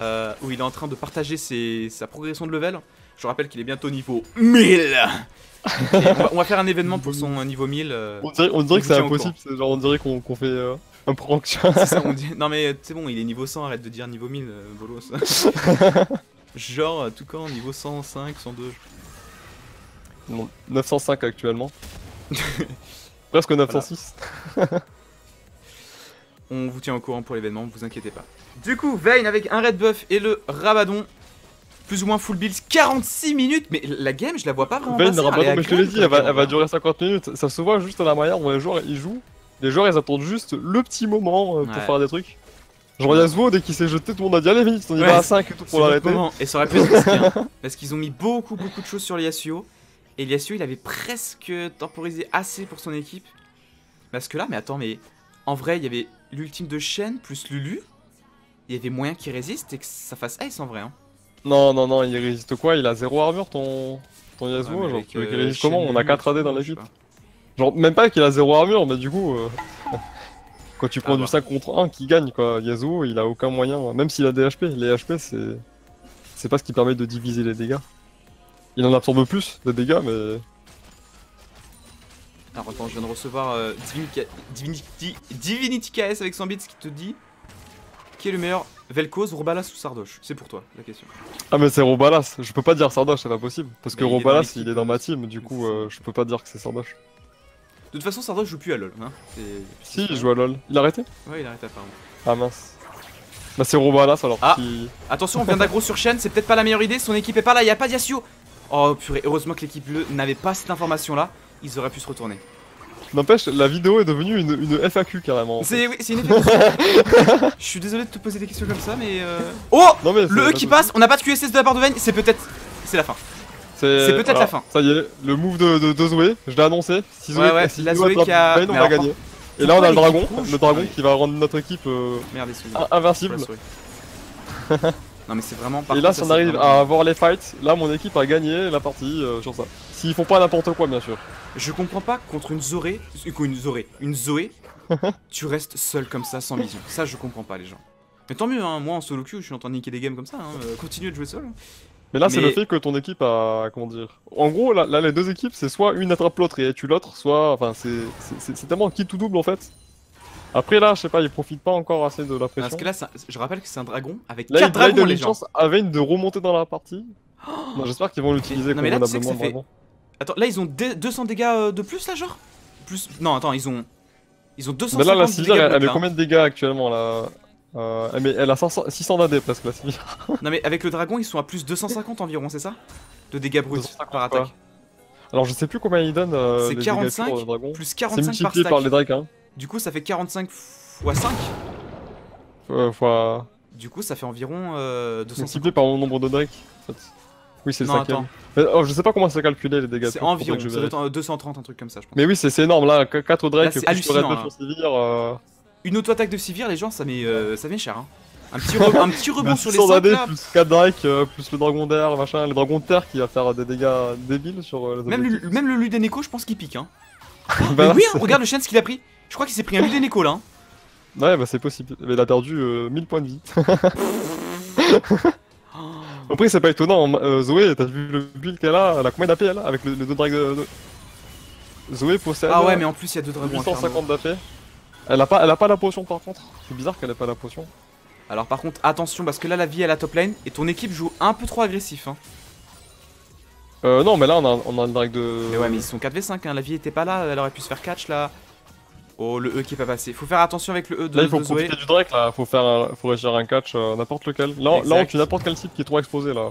euh, où il est en train de partager ses- sa progression de level. Je rappelle qu'il est bientôt niveau 1000 Et on, va, on va faire un événement pour son niveau 1000. euh, On dirait, on dirait On que c'est impossible, genre on dirait qu'on fait euh, un prank. ça, on dit... Non mais c'est bon, il est niveau 100, arrête de dire niveau 1000, euh, bolos. Genre, euh, tout quand, niveau 105, 102. je- Non, 905 actuellement. Presque 906. On vous tient au courant pour l'événement, vous inquiétez pas. Du coup, Vayne avec un red buff et le Rabadon. Plus ou moins full build, 46 minutes, mais la game je la vois pas vraiment Vayne, Rabadon, mais je te l'ai dit, elle va, elle va durer 50 minutes. Ça se voit juste à la manière dont les joueurs ils jouent. Les joueurs ils attendent juste le petit moment euh, pour Ouais. faire des trucs. Genre Yasuo, dès qu'il s'est jeté, tout le monde a dit allez vite, on y Ouais, va à 5 et tout pour l'arrêter. Et ça aurait pu être risqué, hein, parce qu'ils ont mis beaucoup beaucoup de choses sur Yasuo. Et Yasuo il avait presque temporisé assez pour son équipe. Parce que là, mais attends, mais en vrai, il y avait l'ultime de Shen plus Lulu. Il y avait moyen qu'il résiste et que ça fasse Ace en vrai. Hein. Non, non, non, il résiste quoi? Il a 0 armure ton, ton Yasuo Ouais, Genre, avec, tu veux qu'il euh, résiste comment? On a Lulu, 4 AD dans l'équipe. Genre, même pas qu'il a 0 armure, mais du coup, euh, quand tu prends Ah du bah. 5 contre 1 qui gagne quoi, Yasuo il a aucun moyen, même s'il a des HP, les HP c'est. C'est pas ce qui permet de diviser les dégâts. Il en absorbe plus de dégâts, mais. Alors attends, je viens de recevoir euh, Divinity, Divinity, Divinity KS avec 100 bits qui te dit qui est le meilleur Vel'Koz, Urbalas ou Sardoche? C'est pour toi la question. Ah, mais c'est Robalas, je peux pas dire Sardoche, c'est pas possible. Parce que il Robalas il est dans ma team, du coup euh, je peux pas dire que c'est Sardoche. De toute façon, Sardoche joue plus à LoL. Hein. Si, il joue à LoL. Il a arrêté Ouais, il arrête apparemment. Ah mince. Bah c'est Robalas alors. Ah. qui- Attention, on vient d'aggro sur chaîne, c'est peut-être pas la meilleure idée, son équipe est pas là, il y a pas d'Yasuo Oh purée, heureusement que l'équipe bleue n'avait pas cette information là, ils auraient pu se retourner. N'empêche, la vidéo est devenue une, une FAQ carrément. C'est oui, une effet. Je suis désolé de te poser des questions comme ça, mais. euh, Oh Non mais Le E qui passe, on n'a pas de QSS de la part de Vayne, c'est peut-être. C'est la fin. C'est peut-être voilà, la fin. Ça y est, le move de, de, de Zoé, je l'ai annoncé. Si Ouais, ouais, si la Zoé Zoé qui a- on va gagner. Et là on a le dragon, le dragon qui va rendre notre équipe euh, Merde, invincible. Non, mais c'est vraiment. par Et là, si on arrive à avoir les fights, là mon équipe a gagné la partie euh, sur ça. S'ils font pas n'importe quoi, bien sûr. Je comprends pas contre une Zoré. Une Zoré. Une Zoé. tu restes seul comme ça, sans vision. Ça, je comprends pas, les gens. Mais tant mieux, hein. Moi, en solo queue, je suis en train de niquer des games comme ça. Hein. euh, Continuez de jouer seul. Mais là, c'est le fait que ton équipe a. Comment dire En gros, là, là, les deux équipes, c'est soit une attrape l'autre et elle tue l'autre, soit. Enfin, c'est- tellement qui tout double en fait. Après, là, je sais pas, ils profitent pas encore assez de la pression. Parce que là, un- je rappelle que c'est un dragon avec Là, 4 il- là, il dragons, donne les gens. chance à Vayne de remonter dans la partie. J'espère qu'ils vont l'utiliser Non, mais là, tu sais que convenablement. ça fait-. Attends, là, ils ont dé- 200 dégâts euh, de plus, là, genre? Plus. Non, attends, ils ont. Ils ont 250 Mais là, la dégâts elle, elle met là. combien de dégâts actuellement là? Euh, elle, met- elle a 500 600 d'AD presque la Sivir. Non, mais avec le dragon, ils sont à plus 250 environ, c'est ça De dégâts bruts 250 par quoi. attaque. Alors, je sais plus combien il donne. euh, C'est les dégâts 45 purs, le dragon. Plus C'est 45 par multiplié stack. par les drakes, hein. Du coup, ça fait 45 x 5. Euh, fois. Du coup, ça fait environ euh, 250. Multiplié par le nombre de drakes. en fait. Oui, c'est le Non, cinquième. Mais, oh, je sais pas comment c'est calculé les dégâts. C'est environ. Ça doit être vérifie. euh, 230, un truc comme ça, je pense. Mais oui, c'est énorme là. 4 Là, drakes plus le sur. Euh... Une auto-attaque de Sivir, les gens, ça, met, euh, ça vient cher. Hein. Un petit, re- un petit rebond sur les 600 5 d'AD là. plus 4 drakes, euh, plus le dragon d'air, machin, le dragon de terre qui va faire des dégâts débiles sur euh, les Même le, même le Ludeneko, je pense qu'il pique. Hein. Bah, Mais oui, hein, regarde le chien ce qu'il a pris. Je crois qu'il s'est pris un Ludeneko là. hein. Ouais, bah c'est possible. Mais il a perdu euh, 1000 points de vie. Après, c'est pas étonnant. hein. Euh, Zoé, t'as vu le build qu'elle a Elle a combien d'AP elle Avec le- les deux drakes de. Zoé possède. Ah ouais, mais en plus, il y a deux dragons. infernaux. 850 d'AP. Elle a, pas, elle a pas la potion par contre. C'est bizarre qu'elle ait pas la potion. Alors, par contre, attention parce que là, la vie est à la top lane et ton équipe joue un peu trop agressif. Hein. Euh, non, mais là on a, on a le drake de. Mais ouais, mais ils sont 4v5. Hein. La vie était pas là. Elle aurait pu se faire catch là. Oh, le E qui est pas passé. Faut faire attention avec le E de, Là, il faut Zoé. profiter du drake là. Faut, faire un- faut réussir un catch, euh, n'importe lequel. Là, là, on tue n'importe quel cible qui est trop exposé là.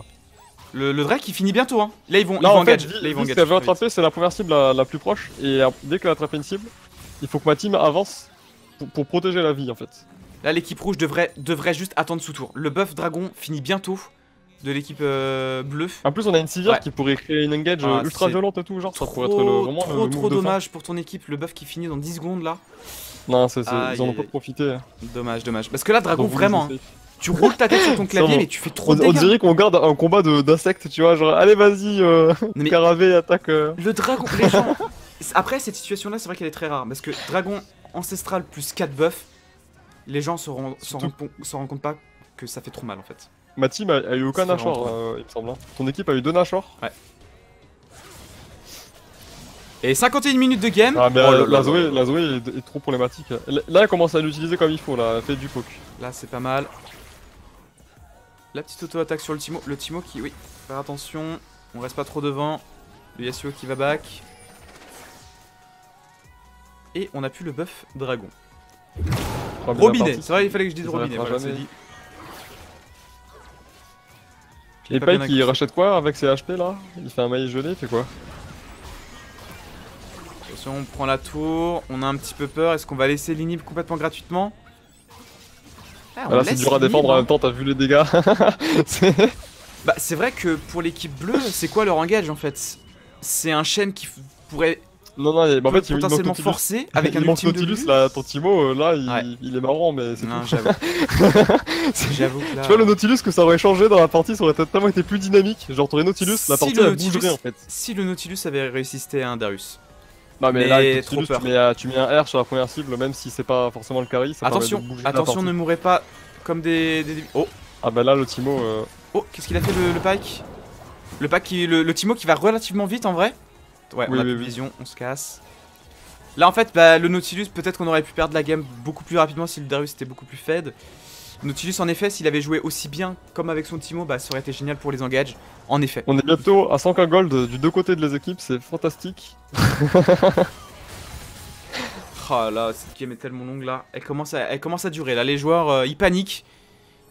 Le, le Drake il finit bientôt. Hein. Là, ils vont, ils Là, vont en fait, engage. vu, Là, ils vont ce qu'elle veut attraper, c'est la première cible la, la plus proche. Et euh, dès qu'elle attrape une cible, il faut que ma team avance pour, pour protéger la vie en fait. Là, l'équipe rouge devrait, devrait juste attendre sous tour. Le buff dragon finit bientôt de l'équipe euh, bleue. En plus, on a une Ouais. qui pourrait créer une engage Ah, euh, ultra violente et tout, genre ça Trop, pourrait être le, vraiment trop, le trop dommage pour ton équipe. Le buff qui finit dans 10 secondes là. Non, c'est, ils en ont pas profité. Dommage, dommage. Parce que là, dragon, vraiment, hein, tu roules ta tête sur ton clavier, mais tu fais trop On, de on dégâts. dirait qu'on garde un combat de- d'insectes, tu vois, genre allez vas-y, euh, Caravé attaque. euh. le dragon, les gens. Après, cette situation-là, c'est vrai qu'elle est très rare. Parce que dragon ancestral plus 4 buffs, les gens se rend- s'en Surtout- rendent, compte pas que ça fait trop mal en fait. Ma team a, a eu aucun Nashor, euh, il me semble. hein. Ton équipe a eu deux Nashor Et 51 minutes de game. Ah, mais Oh euh, la, là Zoé, la Zoé est, est trop problématique. Là, là, elle commence à l'utiliser comme il faut, là, elle fait du poke. Là, c'est pas mal. La petite auto-attaque sur le Timo. Le Timo qui, oui, faire attention. On reste pas trop devant. Le Yasuo qui va back. Et on a plus le buff dragon. Robinet, c'est vrai, il fallait que je dise Ça robinet. Voilà, c'est dit. Et Pike, il rachète quoi avec ses HP là? Il fait un maïs gelé, il fait quoi? Attention, on prend la tour. On a un petit peu peur. Est-ce qu'on va laisser l'inhib complètement gratuitement? Ah, on Ah, Là, c'est dur à défendre en hein. même temps, t'as vu les dégâts. C'est- Bah, c'est vrai que pour l'équipe bleue, c'est quoi leur engage en fait? C'est un chêne qui pourrait non, non, en fait, il, potentiellement forcer avec un il ultime de Nautilus, lui. là, ton Timo, euh, là, il, Ouais. il est marrant, mais c'est tout. j'avoue. J'avoue là. Tu vois, le Nautilus, que ça aurait changé dans la partie, ça aurait tellement été plus dynamique. Genre, t'aurais Nautilus, la partie, le elle Nautilus- bougerait en fait. Si le Nautilus avait résisté à un Darius. Non, mais, Mais là, avec trop Nautilus, peur. tu mets, euh, tu mets un R sur la première cible, même si c'est pas forcément le carry, ça Attention, de bouger la attention, partie. ne mourrez pas comme des. des- Oh, Ah, bah là, le Timo. euh, oh, qu'est-ce qu'il a fait le, le pack? Le qui. Le, le Timo qui va relativement vite en vrai Ouais, Oui, on a oui, plus de oui. vision, on se casse. Là en fait, bah, le Nautilus, peut-être qu'on aurait pu perdre la game beaucoup plus rapidement si le Darius était beaucoup plus fed. Nautilus, en effet, s'il avait joué aussi bien comme avec son Timo, bah ça aurait été génial pour les engages. En effet. On est bientôt à 100k gold du deux côtés de les équipes, c'est fantastique. Oh là, cette game est tellement longue là. Elle commence à, elle commence à durer. Là, les joueurs, euh, ils paniquent.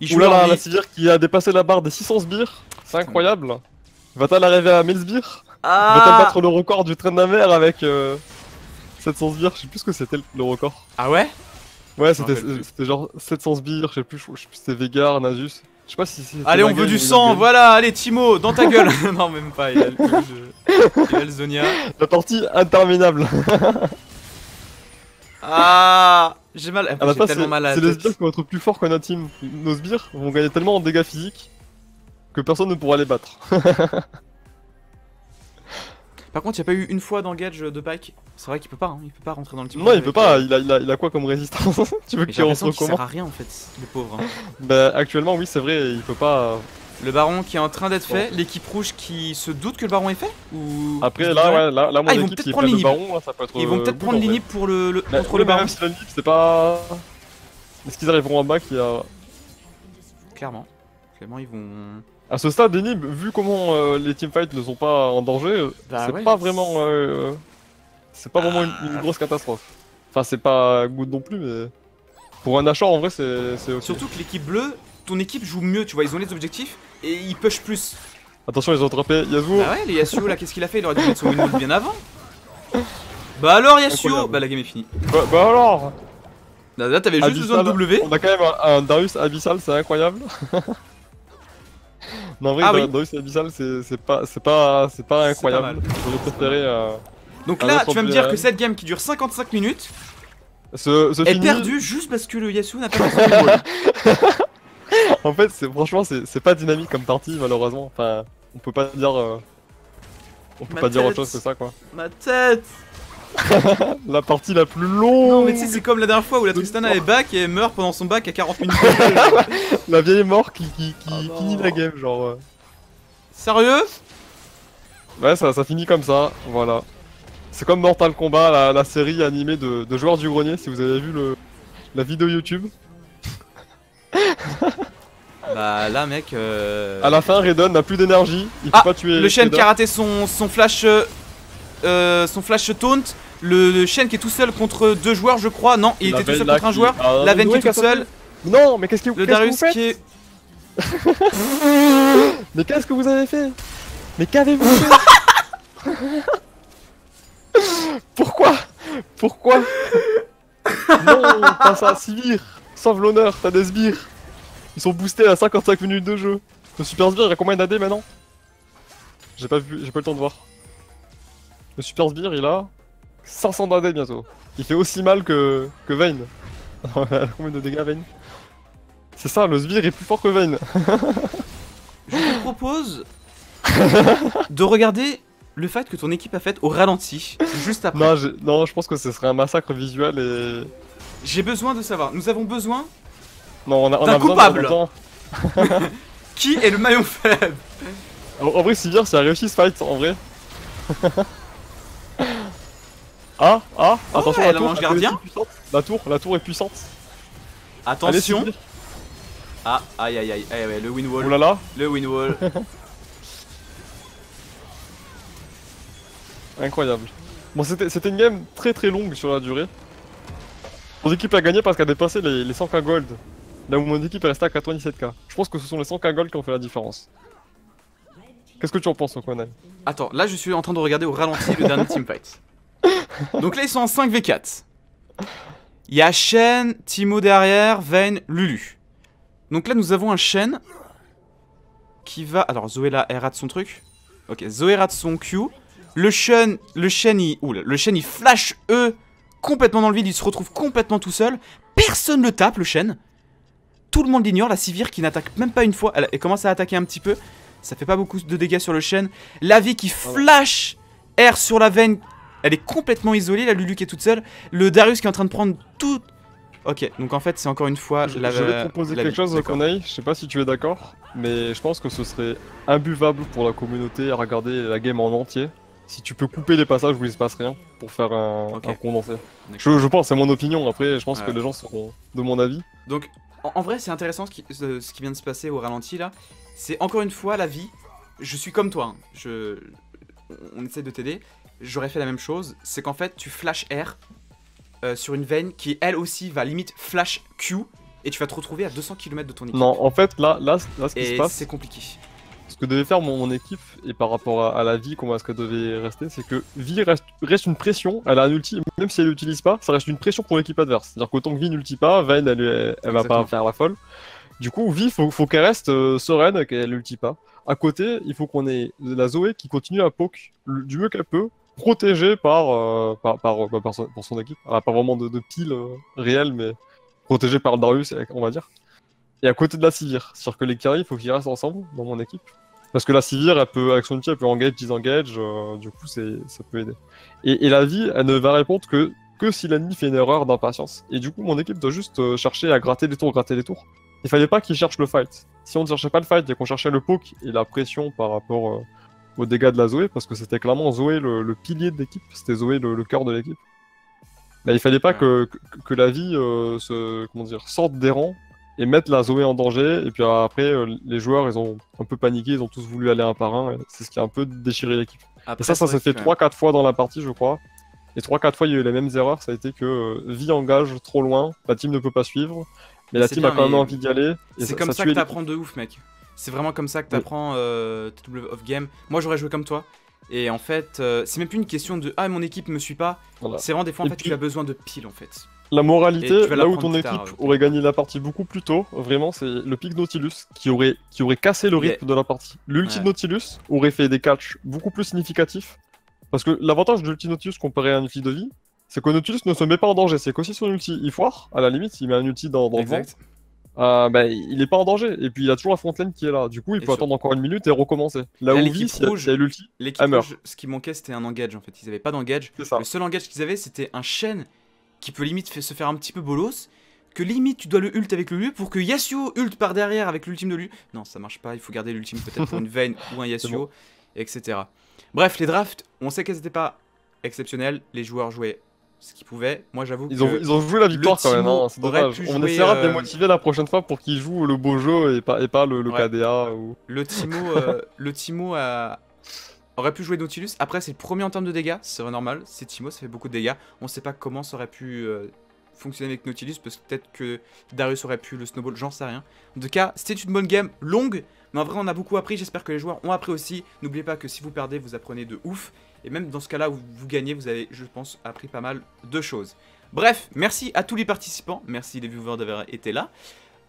Ils leur la Sivir qui a dépassé la barre des 600 sbires, c'est incroyable. Va-t-elle arriver à 1000 sbires? Va-t-elle Ah battre le record du train de la mer avec. euh, 700 sbires, je sais plus ce que c'était le- record. Ah ouais? Ouais, me c'était genre 700 sbires, je sais plus, je sais plus si c'était Vegar, Nasus. Je sais pas si Allez, on veut du sang, voilà, allez, Timo, dans ta gueule Non, même pas, il a le, le- il a le Zonia. La partie interminable. Ah J'ai mal, À la j'ai tellement c'est mal à c'est les sbires qui vont être plus forts que notre team. Nos sbires vont gagner tellement en dégâts physiques que personne ne pourra les battre. Par contre, il a pas eu une fois d'engage de Pike. C'est vrai qu'il peut pas, hein, il peut pas rentrer dans le team. Non, il peut pas, il a, il a, il a quoi comme résistance Tu veux qu'il rentre qu'il sert comment à rien en fait, le pauvre. hein. Bah, actuellement, oui, c'est vrai, il peut pas. Le baron qui est en train d'être fait, l'équipe rouge qui se doute que le baron est fait Ou Après, là, ouais, là, là mon Ah, ils vont équipe, peut-être s'ils prendre le baron, ça peut être. Ils vont euh, peut-être prendre l'inhib pour le, le- Mais- contre le baron. même si l'inhib, c'est pas. Est-ce qu'ils arriveront en bas qui a. Clairement. Clairement, ils vont. À ce stade, l'inhib, vu comment euh, les teamfights ne sont pas en danger, euh, Bah c'est ouais. pas vraiment. euh, c'est pas vraiment une, une grosse catastrophe. Enfin, c'est pas good non plus, mais. Pour un achat, en vrai, c'est c'est ok. Surtout que l'équipe bleue, ton équipe joue mieux, tu vois, ils ont les objectifs et ils push plus. Attention, ils ont attrapé Yasuo. Bah ouais, les Yasuo là, qu'est-ce qu'il a fait? Il aurait dû mettre son win bien avant. Bah alors Yasuo? Incroyable. Bah la game est finie. Bah, bah alors Là, là, t'avais juste besoin de W. On a quand même un, un Darius Abyssal, c'est incroyable. non, en vrai, Ah oui. Darius Abyssal, c'est pas, c'est pas, c'est pas incroyable. J'aurais préféré. euh, Donc là, tu vas me dire ouais. que cette game qui dure 55 minutes Ce, ce est fini, perdue juste parce que le Yasuo n'a pas. En fait, franchement, c'est pas dynamique comme partie, malheureusement. Enfin, on peut pas dire. euh, On peut Ma pas dire autre chose que ça, quoi. Ma tête La partie la plus longue Non mais tu sais c'est comme la dernière fois où la Tristana est back et elle meurt pendant son back à 40 minutes. La vieille mort qui, qui, qui non. finit la game, genre. euh. Sérieux? Ouais, ça, ça finit comme ça, voilà. C'est comme Mortal Kombat, la, la série animée de, de Joueurs du Grenier, si vous avez vu le, la vidéo YouTube. Bah là mec... Euh... À la fin, Raiden n'a plus d'énergie, il peut Ah, pas tuer Le Shen Shredder. qui a raté son, son flash... euh, euh, son flash taunt. Le, le Shen qui est tout seul contre deux joueurs je crois. Non, il La était tout seul contre un qui- joueur. Ah, La Veine qui est toute seule. Non, mais qu'est-ce que, Le qu'est-ce que Darius vous qui est... Mais qu'est-ce que vous avez fait? Mais qu'avez-vous fait? Pourquoi? Pourquoi? Non, pas ça, Sivir Sauve l'honneur, t'as des sbires Ils sont boostés à 55 minutes de jeu Le super sbire, il a combien d'AD maintenant? J'ai pas vu, j'ai pas eu le temps de voir. Le super sbire, il a 500 d'AD bientôt. Il fait aussi mal que, que Vayne. Combien de dégâts, Vayne? C'est ça, le sbire est plus fort que Vayne. Je te propose de regarder le fait que ton équipe a fait au ralenti juste après. Non, non, je pense que ce serait un massacre visuel et. J'ai besoin de savoir. Nous avons besoin Non, on a, on a coupable. qui est le maillon faible? En, en vrai, Sivir, c'est a réussi ce fight, en vrai. Ah, ah, Oh, attention, la tour, gardien. La tour, la tour est puissante. Attention. Ah, aïe aïe aïe, aïe, ouais, le win wall. Oh là là, Le win wall. incroyable. Bon, c'était c'était une game très très longue sur la durée. Mon équipe a gagné parce qu'elle a dépassé les, les 100k gold. Là où mon équipe est restée à 97k. Je pense que ce sont les 100k gold qui ont fait la différence. Qu'est-ce que tu en penses, Okonai Attends, là je suis en train de regarder au ralenti le dernier teamfight. Donc là ils sont en 5v4. Il y a Shen, Timo derrière, Vayne, Lulu. Donc là nous avons un Shen qui va. Alors Zoé là, elle rate son truc. Ok, Zoé rate son Q. Le Shen, le Shen il. Oula, le Shen il flash E complètement dans le vide, il se retrouve complètement tout seul. Personne le tape, le Shen. Tout le monde l'ignore, la Sivir qui n'attaque même pas une fois. Elle, elle commence à attaquer un petit peu. Ça fait pas beaucoup de dégâts sur le Shen. La vie qui flash R sur la veine. Elle est complètement isolée, la Lulu qui est toute seule. Le Darius qui est en train de prendre tout. Ok, donc en fait, c'est encore une fois Je, la je vais proposer la quelque chose. Je sais pas si tu es d'accord, mais je pense que ce serait imbuvable pour la communauté à regarder la game en entier. Si tu peux couper les passages où il se passe rien pour faire un, condensé. Je, je pense, c'est mon opinion. Après, je pense que les gens seront de mon avis. Donc, en, en vrai, c'est intéressant ce qui, ce- ce qui vient de se passer au ralenti là. C'est encore une fois la vie. Je suis comme toi. hein. Je, on essaie de t'aider. J'aurais fait la même chose. C'est qu'en fait, tu flash R euh, sur une veine qui elle aussi va limite flash Q et tu vas te retrouver à 200 km de ton équipe. Non, en fait, là, là, là ce qui se passe, c'est compliqué. que devait faire mon, mon équipe et par rapport à, à la vie, comment est-ce qu'elle devait rester, c'est que vie reste, reste une pression. Elle a un ulti, même si elle l'utilise pas, ça reste une pression pour l'équipe adverse. C'est-à-dire qu'autant que vie n'ulti pas, Vayne elle, elle, elle va pas faire la folle. Du coup, vie faut, faut qu'elle reste euh, sereine, qu'elle l'ulti pas. À côté, il faut qu'on ait la Zoé qui continue à poke du mieux qu'elle peut, protégée par, euh, par, par, bah, par son, son équipe. Pas vraiment de, pile euh, réelle, mais protégée par Darius, on va dire. Et à côté de la Sivir, c'est-à-dire que les carries, il faut qu'ils restent ensemble dans mon équipe. Parce que la Sivir, elle peut, avec son ulti, elle peut engage, disengage, euh, du coup, ça peut aider. Et, la vie, elle ne va répondre que, que si l'ennemi fait une erreur d'impatience. Et du coup, mon équipe doit juste euh, chercher à gratter les tours, gratter les tours. Il fallait pas qu'ils cherchent le fight. Si on ne cherchait pas le fight et qu'on cherchait le poke et la pression par rapport euh, aux dégâts de la Zoé, parce que c'était clairement Zoé le, le pilier de l'équipe, c'était Zoé le, le cœur de l'équipe. Bah, il fallait pas que, que, que la vie euh, se, comment dire, sorte des rangs et mette la Zoé en danger. Et puis après, euh, les joueurs, ils ont un peu paniqué, ils ont tous voulu aller un par un. C'est ce qui a un peu déchiré l'équipe. Et ça, ça s'est fait que- 3-4 fois dans la partie, je crois. Et 3-4 fois, il y a eu les mêmes erreurs. Ça a été que euh, vie engage trop loin, la team ne peut pas suivre. Mais la team bien, a quand même mais envie d'y aller. C'est comme ça ça, que t'apprends de ouf, mec. C'est vraiment comme ça que Oui. t'apprends euh, TW of game. Moi, j'aurais joué comme toi. Et en fait, euh, c'est même plus une question de ah, mon équipe me suit pas. Voilà. C'est vraiment des fois, en Et fait, puis- tu as besoin de pile, en fait. La moralité, tu là où ton équipe tard, ok. aurait gagné la partie beaucoup plus tôt, vraiment, c'est le pic Nautilus qui aurait, qui aurait cassé le Yeah. rythme de la partie. L'ulti Ouais. Nautilus aurait fait des catchs beaucoup plus significatifs. Parce que l'avantage de l'ulti Nautilus comparé à un ulti de vie, c'est que Nautilus ne se met pas en danger. C'est qu'aussi son ulti il foire, à la limite, s'il met un ulti dans, dans le vent. Euh, bah, il est pas en danger. Et puis il a toujours la frontline qui est là. Du coup, il Et peut sur- attendre encore une minute et recommencer. Là où l'équipe rouge- l'ulti, L'équipe rouge, ce qui manquait, c'était un engage, en fait. Ils avaient pas d'engage. Le seul engage qu'ils avaient, c'était un chêne qui peut limite se faire un petit peu bolos. Que limite, tu dois le ult avec le Lu pour que Yasuo ult par derrière avec l'ultime de Lu. Non, ça marche pas. Il faut garder l'ultime peut-être pour une Vayne ou un Yasuo, bon. etc. Bref, les drafts, on sait qu'elles étaient pas exceptionnelles. Les joueurs jouaient ce qu'ils pouvaient. Moi, j'avoue. Ils ont, ils ont joué la victoire quand même, hein, On essaiera de euh, les motiver la prochaine fois pour qu'ils jouent le beau jeu et pas, et pas le, le Ouais. KDA. Ou... Le Timo, euh, le Timo a- aurait pu jouer Nautilus. Après, c'est le premier en termes de dégâts, c'est normal. C'est Timo, ça fait beaucoup de dégâts. On sait pas comment ça aurait pu euh, fonctionner avec Nautilus, parce que peut-être que Darius aurait pu le snowball, j'en sais rien. En tout cas, c'était une bonne game, longue, mais en vrai, on a beaucoup appris. J'espère que les joueurs ont appris aussi. N'oubliez pas que si vous perdez, vous apprenez de ouf. Et même dans ce cas-là où vous gagnez, vous avez, je pense, appris pas mal de choses. Bref, merci à tous les participants. Merci les viewers d'avoir été là.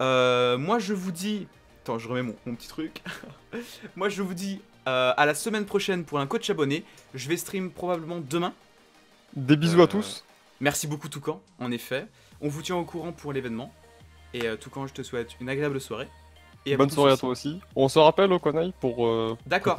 Euh, moi, je vous dis. Attends, je remets mon, mon petit truc. moi, je vous dis euh, à la semaine prochaine pour un coach abonné. Je vais stream probablement demain. Des bisous Euh, à tous. Merci beaucoup, Toucan, en effet. On vous tient au courant pour l'événement. Et euh, Toucan, je te souhaite une agréable soirée. Et à Bonne soirée à toi aussi. On se rappelle au Konaï pour euh, D'accord.